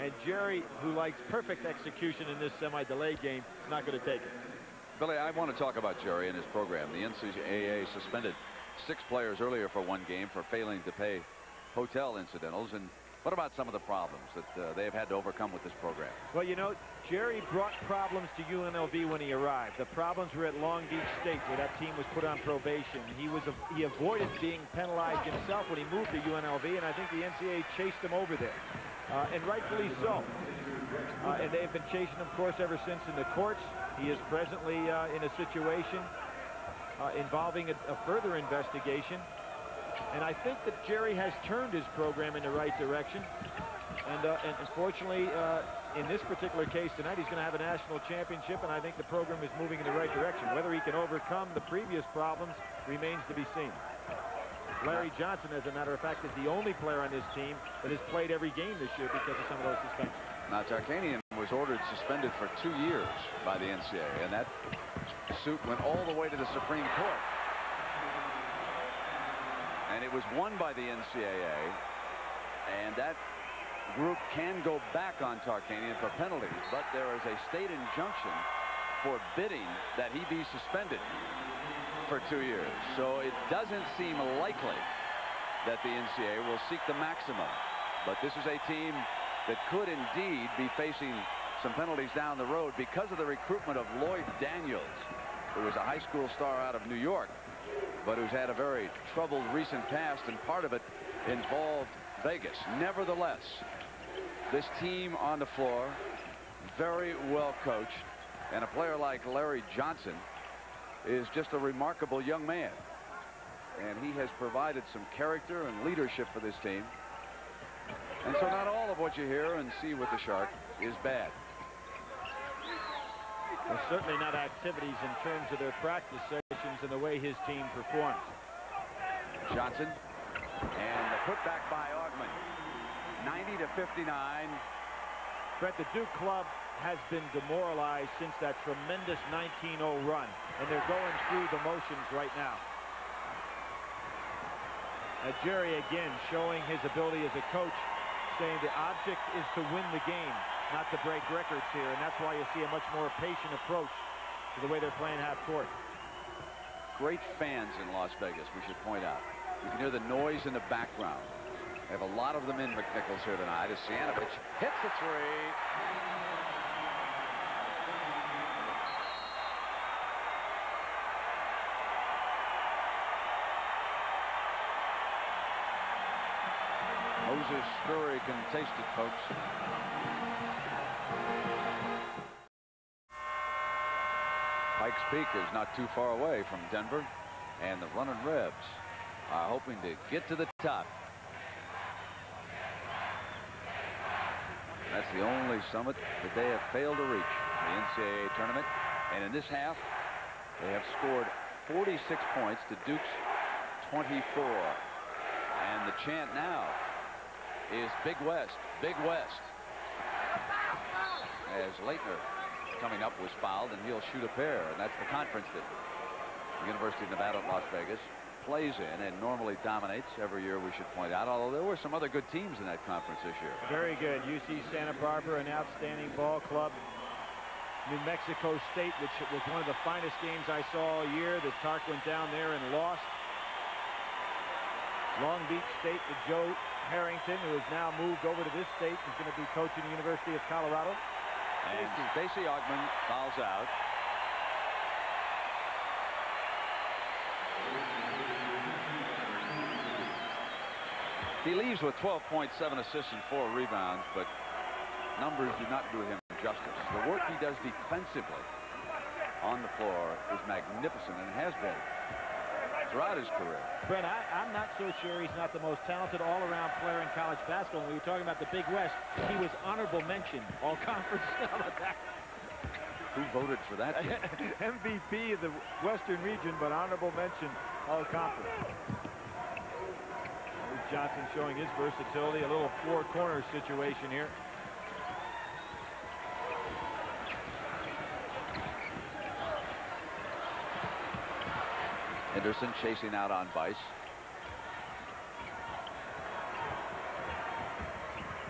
And Jerry, who likes perfect execution in this semi-delay game, is not going to take it. Billy, I want to talk about Jerry and his program. The NCAA suspended six players earlier for one game for failing to pay hotel incidentals. And what about some of the problems that uh, they have had to overcome with this program? Well, you know, Jerry brought problems to UNLV when he arrived. The problems were at Long Beach State, where that team was put on probation. He was he avoided being penalized himself when he moved to UNLV, and I think the NCAA chased him over there, uh, and rightfully so. Uh, and they've been chasing, of course, ever since in the courts. He is presently uh, in a situation uh, involving a, a further investigation. And I think that Jerry has turned his program in the right direction. And, uh, and unfortunately, uh, in this particular case tonight, he's going to have a national championship, and I think the program is moving in the right direction. Whether he can overcome the previous problems remains to be seen. Larry Johnson, as a matter of fact, is the only player on this team that has played every game this year because of some of those suspensions. Now, Tarkanian was ordered suspended for two years by the NCAA, and that suit went all the way to the Supreme Court. And it was won by the NCAA, and that group can go back on Tarkanian for penalties, but there is a state injunction forbidding that he be suspended for two years. So it doesn't seem likely that the NCAA will seek the maximum. But this is a team that could indeed be facing some penalties down the road because of the recruitment of Lloyd Daniels, who was a high school star out of New York, but who's had a very troubled recent past, and part of it involved Vegas. Nevertheless, this team on the floor, very well coached, and a player like Larry Johnson is just a remarkable young man. And he has provided some character and leadership for this team. And so not all of what you hear and see with the Shark is bad. Well, certainly not activities in terms of their practice sessions and the way his team performs. Johnson and the putback by Augmon. 90 to 59. Brent, the Duke club has been demoralized since that tremendous 19-0 run, and they're going through the motions right now. Uh, Jerry again showing his ability as a coach, saying the object is to win the game, not to break records here, and that's why you see a much more patient approach to the way they're playing half court. Great fans in Las Vegas, we should point out. You can hear the noise in the background. They have a lot of them in McNichols here tonight as Cvijanovich hits the three. Moses Scurry can taste it, folks. Pikes Peak is not too far away from Denver, and the Running Rebs are hoping to get to the top. That's the only summit that they have failed to reach the NCAA tournament. And in this half, they have scored 46 points to Duke's 24. And the chant now is Big West, Big West. As Laettner coming up was fouled, and he'll shoot a pair. And that's the conference that the University of Nevada at Las Vegas plays in and normally dominates every year, we should point out, although there were some other good teams in that conference this year. Very good. UC Santa Barbara, an outstanding ball club. New Mexico State, which was one of the finest games I saw all year. The Tark went down there and lost. Long Beach State the Joe Harrington, who has now moved over to this state, is going to be coaching the University of Colorado. And Stacey Augmon fouls out. He leaves with 12.7 assists and four rebounds, but numbers do not do him justice. The work he does defensively on the floor is magnificent and has been throughout his career. Brent, I, am not so sure he's not the most talented all-around player in college basketball. When we were talking about the Big West, he was honorable mention all-conference. Who voted for that? MVP of the Western region, but honorable mention all-conference. Johnson showing his versatility, a little four-corner situation here. Henderson chasing out on Bice.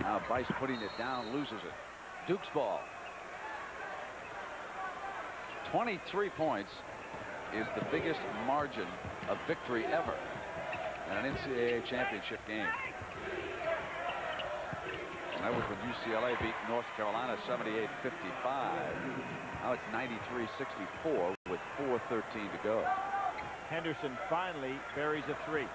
Now Bice putting it down, loses it. Duke's ball. 23 points is the biggest margin of victory ever in an NCAA championship game. And that was when UCLA beat North Carolina 78-55. Now it's 93-64 with 4.13 to go. Henderson finally buries a three.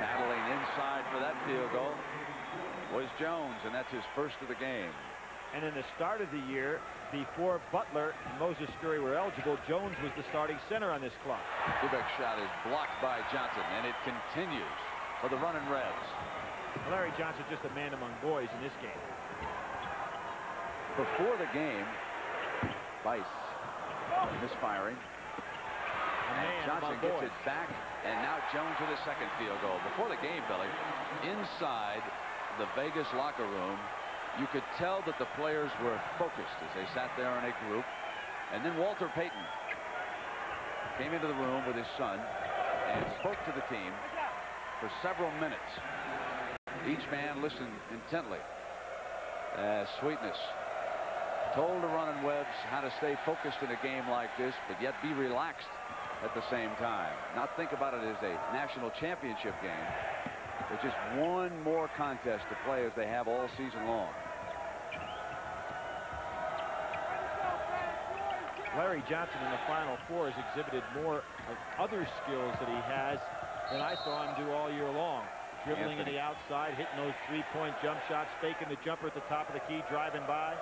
Battling inside for that field goal was Jones, and that's his first of the game. And in the start of the year, before Butler and Moses Scurry were eligible, Jones was the starting center on this clock. Koubek's shot is blocked by Johnson, and it continues for the running Rebs. Larry Johnson just a man among boys in this game. Before the game, Bice misfiring. And Johnson gets it back, and now Jones with his second field goal. Before the game, Billy, inside the Vegas locker room, you could tell that the players were focused as they sat there in a group. And then Walter Payton came into the room with his son and spoke to the team for several minutes. Each man listened intently as Sweetness told the running Rebs how to stay focused in a game like this, but yet be relaxed at the same time. Not think about it as a national championship game. but just one more contest to play as they have all season long. Larry Johnson in the Final Four has exhibited more of other skills that he has than I saw him do all year long. Dribbling Anthony. in the outside, hitting those three-point jump shots, faking the jumper at the top of the key, driving by.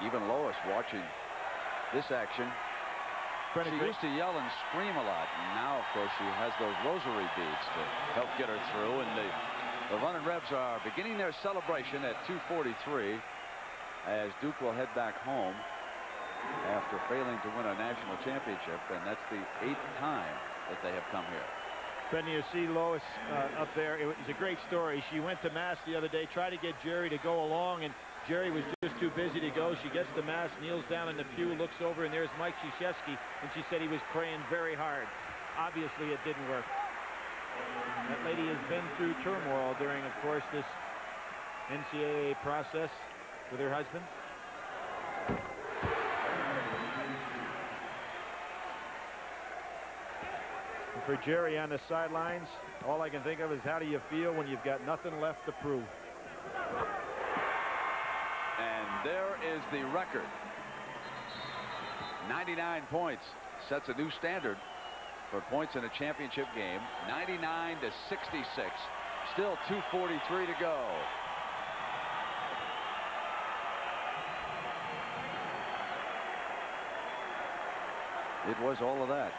Even Lois watching this action. Brennan she used to yell and scream a lot. And now, of course, she has those rosary beads to help get her through. And the, the running Rebs are beginning their celebration at 243 as Duke will head back home after failing to win a national championship. And that's the eighth time that they have come here. Brendan, you see Lois uh, up there. It was a great story. She went to Mass the other day, tried to get Jerry to go along, and Jerry was just too busy to go. She gets to Mass, kneels down in the pew, looks over, and there's Mike Krzyzewski, and she said he was praying very hard. Obviously, it didn't work. That lady has been through turmoil during, of course, this NCAA process with her husband. For Jerry on the sidelines, all I can think of is how do you feel when you've got nothing left to prove? And there is the record. 99 points sets a new standard for points in a championship game. 99 to 66. Still 243 to go. It was all of that.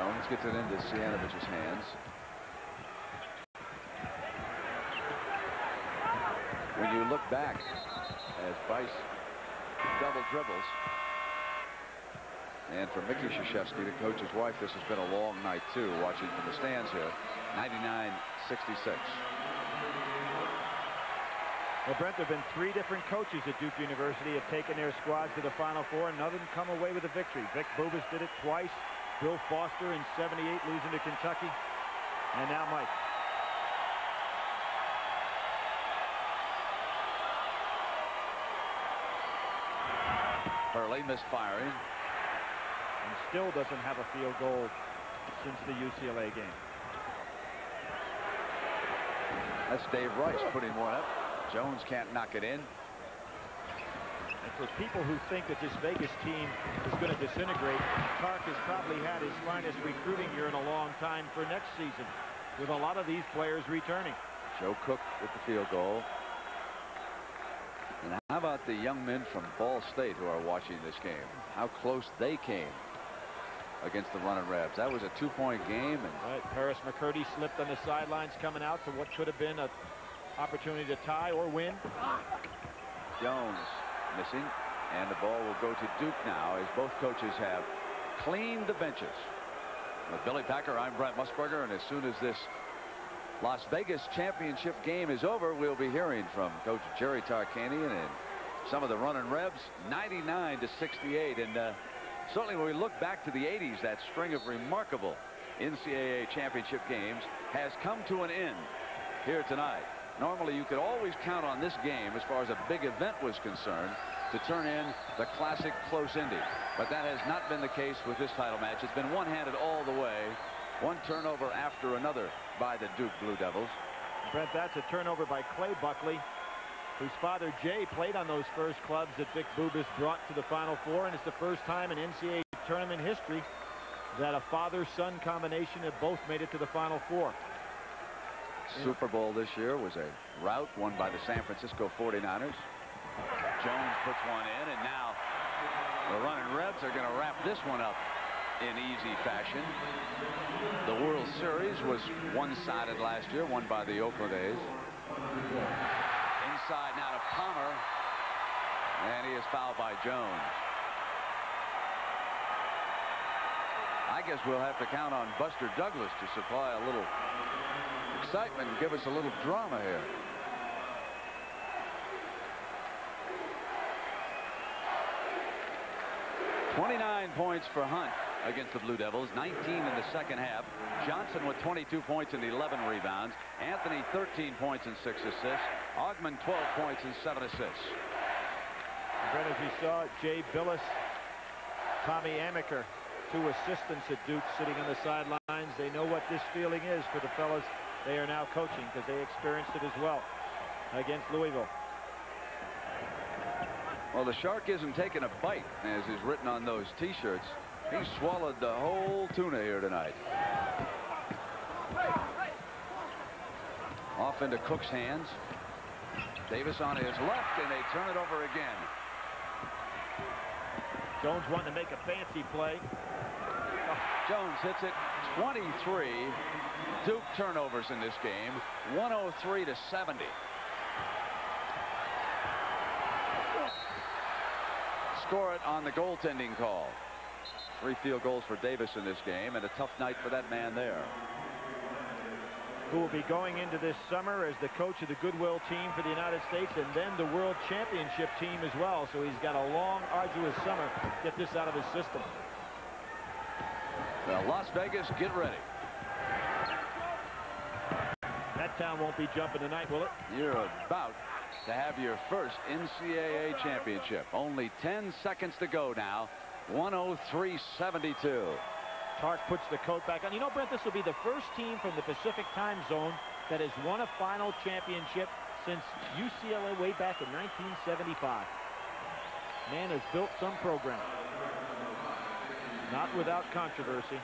Jones gets it into Cvijanovich's hands. When you look back as Bice double dribbles, and for Mickie Krzyzewski, the coach's wife, this has been a long night too, watching from the stands here. 99-66. Well, Brent, there have been three different coaches at Duke University have taken their squads to the Final Four, and none of them come away with a victory. Vic Bubas did it twice. Bill Foster in 78 losing to Kentucky. And now Mike. Hurley misfiring. And still doesn't have a field goal since the UCLA game. That's Dave Rice putting one up. Jones can't knock it in. And for people who think that this Vegas team is going to disintegrate, Clark has probably had his finest recruiting year in a long time for next season, with a lot of these players returning. Joe Cook with the field goal. And how about the young men from Ball State who are watching this game? How close they came against the running Rebs. That was a two-point game. And right, Paris McCurdy slipped on the sidelines coming out to what could have been an opportunity to tie or win. Jones missing. And the ball will go to Duke now as both coaches have cleaned the benches. With Billy Packer, I'm Brent Musburger, and as soon as this Las Vegas championship game is over, we'll be hearing from Coach Jerry Tarkanian and some of the running Rebs, 99 to 68. And uh, certainly when we look back to the 80s, that string of remarkable NCAA championship games has come to an end here tonight. Normally, you could always count on this game, as far as a big event was concerned, to turn in the classic close Indy. But that has not been the case with this title match. It's been one-handed all the way. One turnover after another by the Duke Blue Devils. Brent, that's a turnover by Clay Buckley, whose father Jay played on those first clubs that Vic Bubas brought to the Final Four, and it's the first time in NCAA tournament history that a father-son combination have both made it to the Final Four. Super Bowl this year was a rout won by the San Francisco 49ers. Jones puts one in, and now the running Rebs are going to wrap this one up in easy fashion. The World Series was one-sided last year, won by the Oakland A's. Inside now to Palmer, and he is fouled by Jones. I guess we'll have to count on Buster Douglas to supply a little excitement and give us a little drama here. Twenty-nine points for Hunt against the Blue Devils. 19 in the second half. Johnson with 22 points and 11 rebounds. Anthony 13 points and 6 assists. Augmon 12 points and 7 assists. Brent, as you saw, Jay Bilas, Tommy Amaker, two assistants at Duke sitting on the sidelines. They know what this feeling is for the fellas they are now coaching because they experienced it as well against Louisville. Well, the shark isn't taking a bite, as is written on those T-shirts. He swallowed the whole tuna here tonight. Off into Cook's hands. Davis on his left, and they turn it over again. Jones wanting to make a fancy play. Jones hits it 23. Duke turnovers in this game, 103 to 70. Score it on the goaltending call. Three field goals for Davis in this game, and a tough night for that man there. Who will be going into this summer as the coach of the Goodwill team for the United States and then the World Championship team as well. So he's got a long, arduous summer to get this out of his system. Well, Las Vegas, get ready. That town won't be jumping tonight, will it? You're about to have your first NCAA championship. Only 10 seconds to go now. 103-72. Tark puts the coat back on. You know, Brent, this will be the first team from the Pacific time zone that has won a final championship since UCLA way back in 1975. Man has built some program. Not without controversy.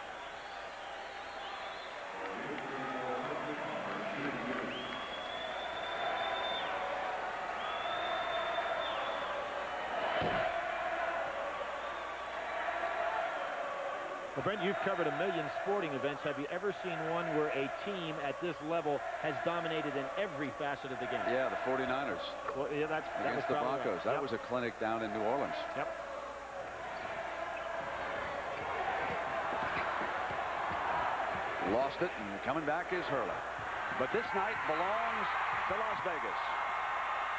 Brent, you've covered a million sporting events. Have you ever seen one where a team at this level has dominated in every facet of the game? Yeah, the 49ers. Well, yeah, that's, that Against the Broncos. Right. That yep. was a clinic down in New Orleans. Yep. Lost it, and coming back is Hurley. But this night belongs to Las Vegas.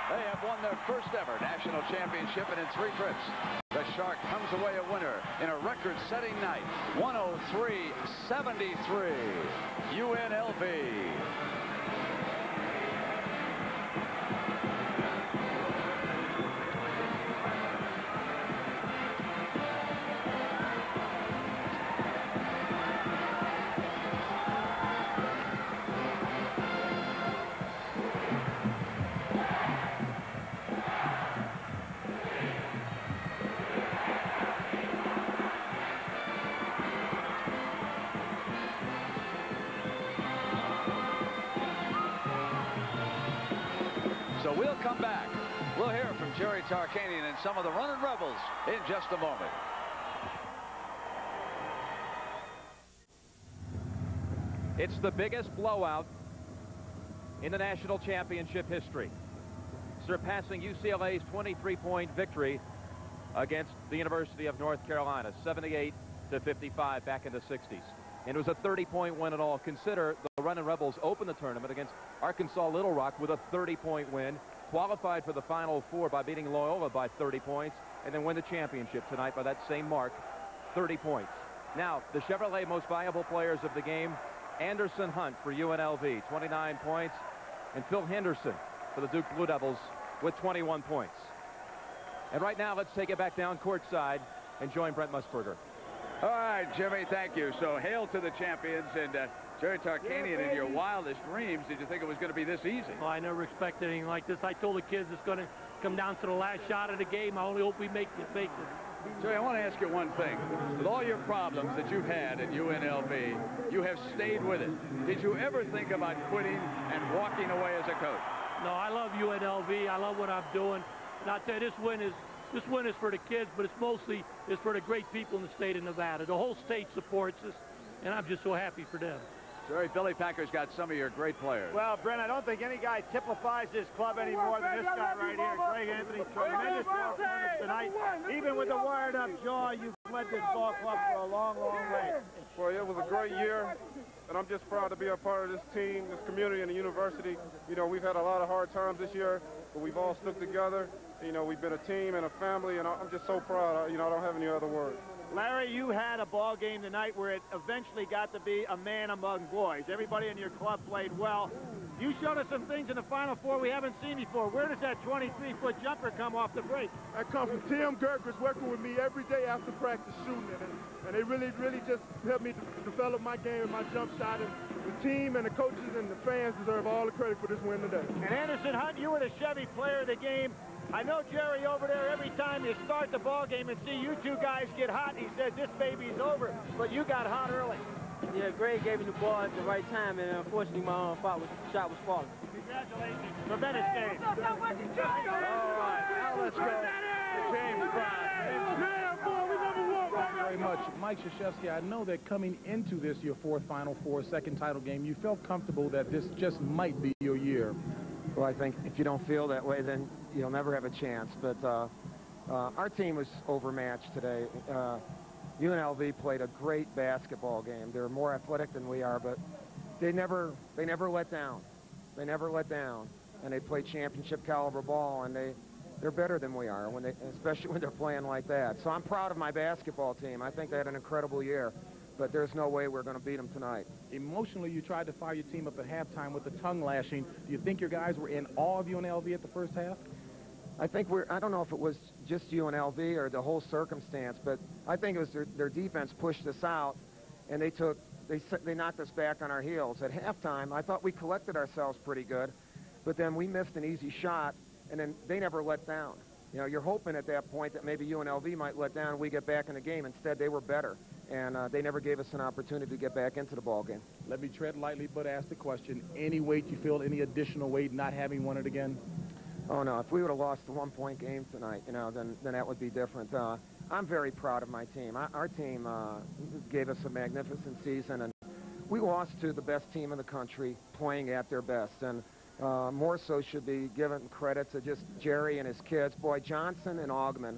They have won their first ever national championship and in three trips. The Shark comes away a winner in a record-setting night. 103-73. UNLV. In just a moment. It's the biggest blowout in the national championship history, surpassing UCLA's 23-point victory against the University of North Carolina, 78 to 55 back in the 60s. And it was a 30-point win at all. Consider the Running Rebels opened the tournament against Arkansas Little Rock with a 30-point win, qualified for the Final Four by beating Loyola by 30 points, and then win the championship tonight by that same mark, 30 points. Now, the Chevrolet most valuable players of the game, Anderson Hunt for UNLV, 29 points, and Phil Henderson for the Duke Blue Devils with 21 points. And right now, let's take it back down courtside and join Brent Musburger. All right, Jimmy, thank you. So hail to the champions. And uh, Jerry Tarkanian, in your wildest dreams, did you think it was going to be this easy? Oh, I never expected anything like this. I told the kids it's going to come down to the last shot of the game. I only hope we make it. Make it. Jerry, I want to ask you one thing. With all your problems that you've had at UNLV, you have stayed with it. Did you ever think about quitting and walking away as a coach? No, I love UNLV. I love what I'm doing. And I tell you, this win is this win is for the kids, but it's mostly is for the great people in the state of Nevada. The whole state supports us, and I'm just so happy for them. Jerry, Billy Packer's got some of your great players. Well, Brent, I don't think any guy typifies this club any more than this guy right here. Greg Anthony, tremendous performance tonight. Even with the wired-up jaw, you've led this ball club for a long, long way. Well, it was a great year, and I'm just proud to be a part of this team, this community, and the university. You know, we've had a lot of hard times this year, but we've all stuck together. You know, we've been a team and a family, and I'm just so proud. You know, I don't have any other words. Larry, you had a ball game tonight where it eventually got to be a man among boys. Everybody in your club played well. You showed us some things in the Final Four we haven't seen before. Where does that 23-foot jumper come off the break? That comes from Tim Grgurich working with me every day after practice shooting it. And, and they really, really just helped me develop my game and my jump shot. And the team and the coaches and the fans deserve all the credit for this win today. And Anderson Hunt, you were the Chevy player of the game. I know Jerry over there, every time you start the ball game and see you two guys get hot, he says this baby's over. But you got hot early. Yeah, Greg gave me the ball at the right time, and unfortunately my uh, arm shot was, shot was falling. Congratulations. Tremendous game. All right, now let's go to James Thank you very much. Mike Krzyzewski, I know that coming into this, your fourth Final Four, second title game, you felt comfortable that this just might be your year. Well, I think if you don't feel that way, then you'll never have a chance. But uh, uh, our team was overmatched today. Uh, UNLV played a great basketball game. They're more athletic than we are, but they never they never let down. They never let down, and they play championship caliber ball, and they they're better than we are when they, especially when they're playing like that. So I'm proud of my basketball team. I think they had an incredible year, but there's no way we're going to beat them tonight. Emotionally, you tried to fire your team up at halftime with the tongue lashing. Do you think your guys were in awe of UNLV at the first half? I think we're, I don't know if it was just UNLV or the whole circumstance, but I think it was their, their defense pushed us out, and they took, they, they knocked us back on our heels. At halftime, I thought we collected ourselves pretty good, but then we missed an easy shot, and then they never let down. You know, you're hoping at that point that maybe UNLV might let down and we get back in the game. Instead, they were better, and uh, they never gave us an opportunity to get back into the ball game. Let me tread lightly, but ask the question, any weight you feel, any additional weight not having won it again? Oh, no. If we would have lost the one-point game tonight, you know, then, then that would be different. Uh, I'm very proud of my team. I, our team uh, gave us a magnificent season, and we lost to the best team in the country playing at their best. And uh, more so should be given credit to just Jerry and his kids. Boy, Johnson and Augmon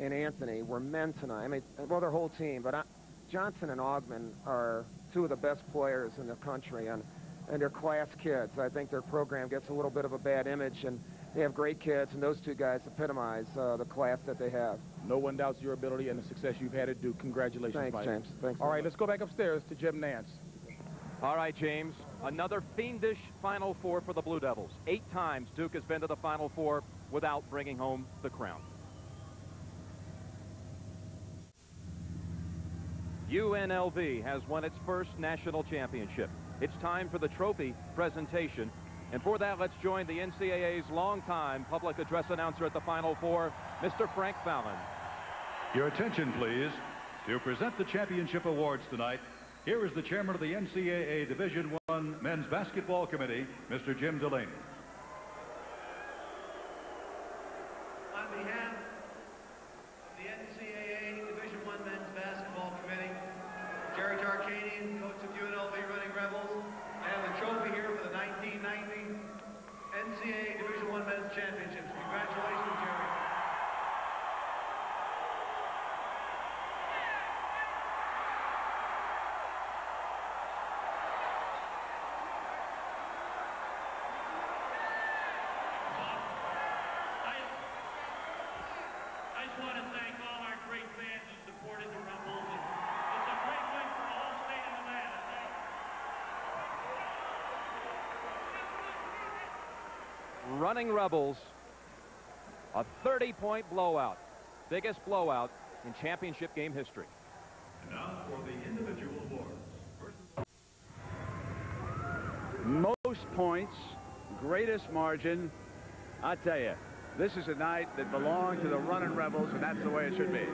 and Anthony were men tonight. I mean, well, their whole team, but I, Johnson and Augmon are two of the best players in the country, and, and they're class kids. I think their program gets a little bit of a bad image, and they have great kids, and those two guys epitomize uh, the class that they have. No one doubts your ability and the success you've had at Duke. Congratulations, Thanks, Mike. James. Thanks. All right, let's go back upstairs to Jim Nantz. All right, James. Another fiendish Final Four for the Blue Devils. Eight times Duke has been to the Final Four without bringing home the crown. UNLV has won its first national championship. It's time for the trophy presentation. And for that, let's join the NCAA's longtime public address announcer at the Final Four, Mr. Frank Fallon. Your attention, please. To present the championship awards tonight, here is the chairman of the NCAA Division I Men's Basketball Committee, Mr. Jim Delaney. On behalf of the NCAA Division I Men's Basketball Committee, Jerry Tarkanian, coach of UNLV Running Rebels, I have the trophy here for the 1990 NCAA Division I Men's Championships. Congratulations, Jerry. I just want to thank all our great fans who supported the Rebels. And it's a great win for the whole state of Nevada. Thank you. Running Rebels, a 30-point blowout. Biggest blowout in championship game history. Now for the individual awards. most points, greatest margin. I tell you, this is a night that belonged to the running rebels, and that's the way it should be.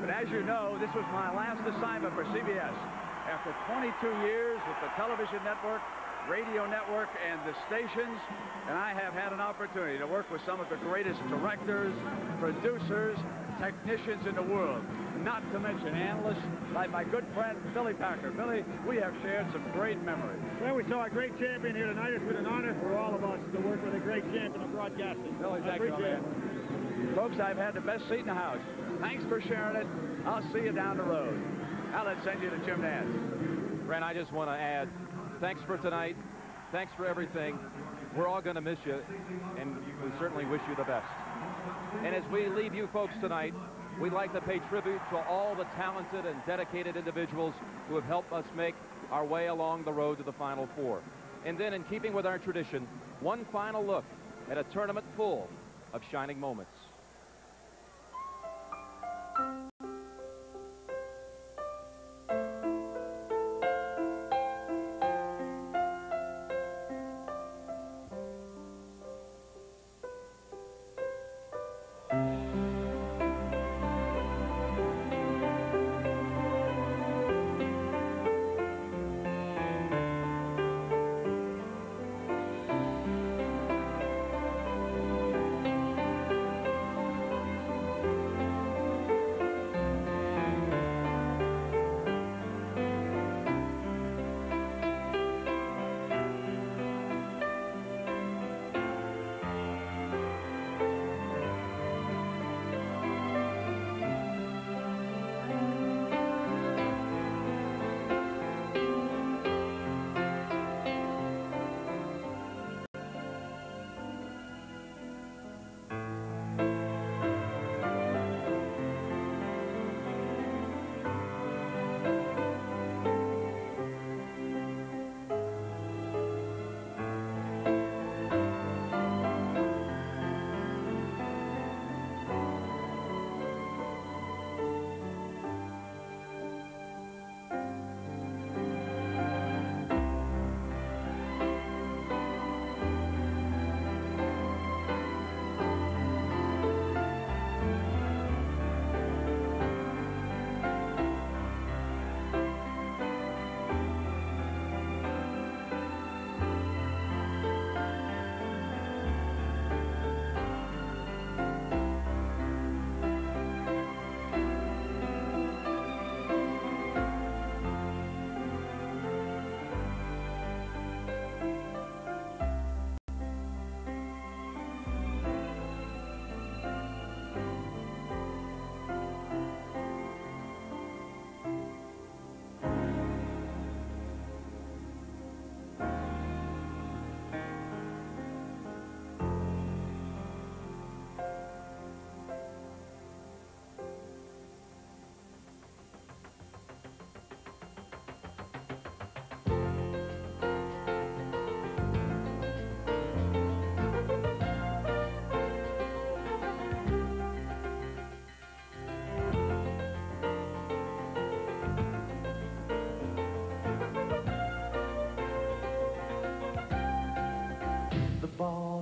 But as you know, this was my last assignment for CBS. After 22 years with the television network, radio network, and the stations, and I have had an opportunity to work with some of the greatest directors, producers, technicians in the world, not to mention analysts like my good friend Billy Packer. Billy, we have shared some great memories. Well, we saw a great champion here tonight. It's been an honor for all of us to work with a great champion of broadcasting. Billy, I thank you, appreciate it. man. Folks, I've had the best seat in the house. Thanks for sharing it. I'll see you down the road. Now let's send you to Jim Nantz. Brent, I just want to add, thanks for tonight. Thanks for everything. We're all going to miss you, and we certainly wish you the best. And as we leave you folks tonight, we'd like to pay tribute to all the talented and dedicated individuals who have helped us make our way along the road to the Final Four. And then, in keeping with our tradition, one final look at a tournament full of shining moments.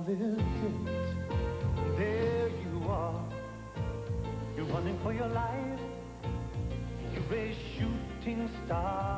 There you are. You're running for your life. You're a shooting star.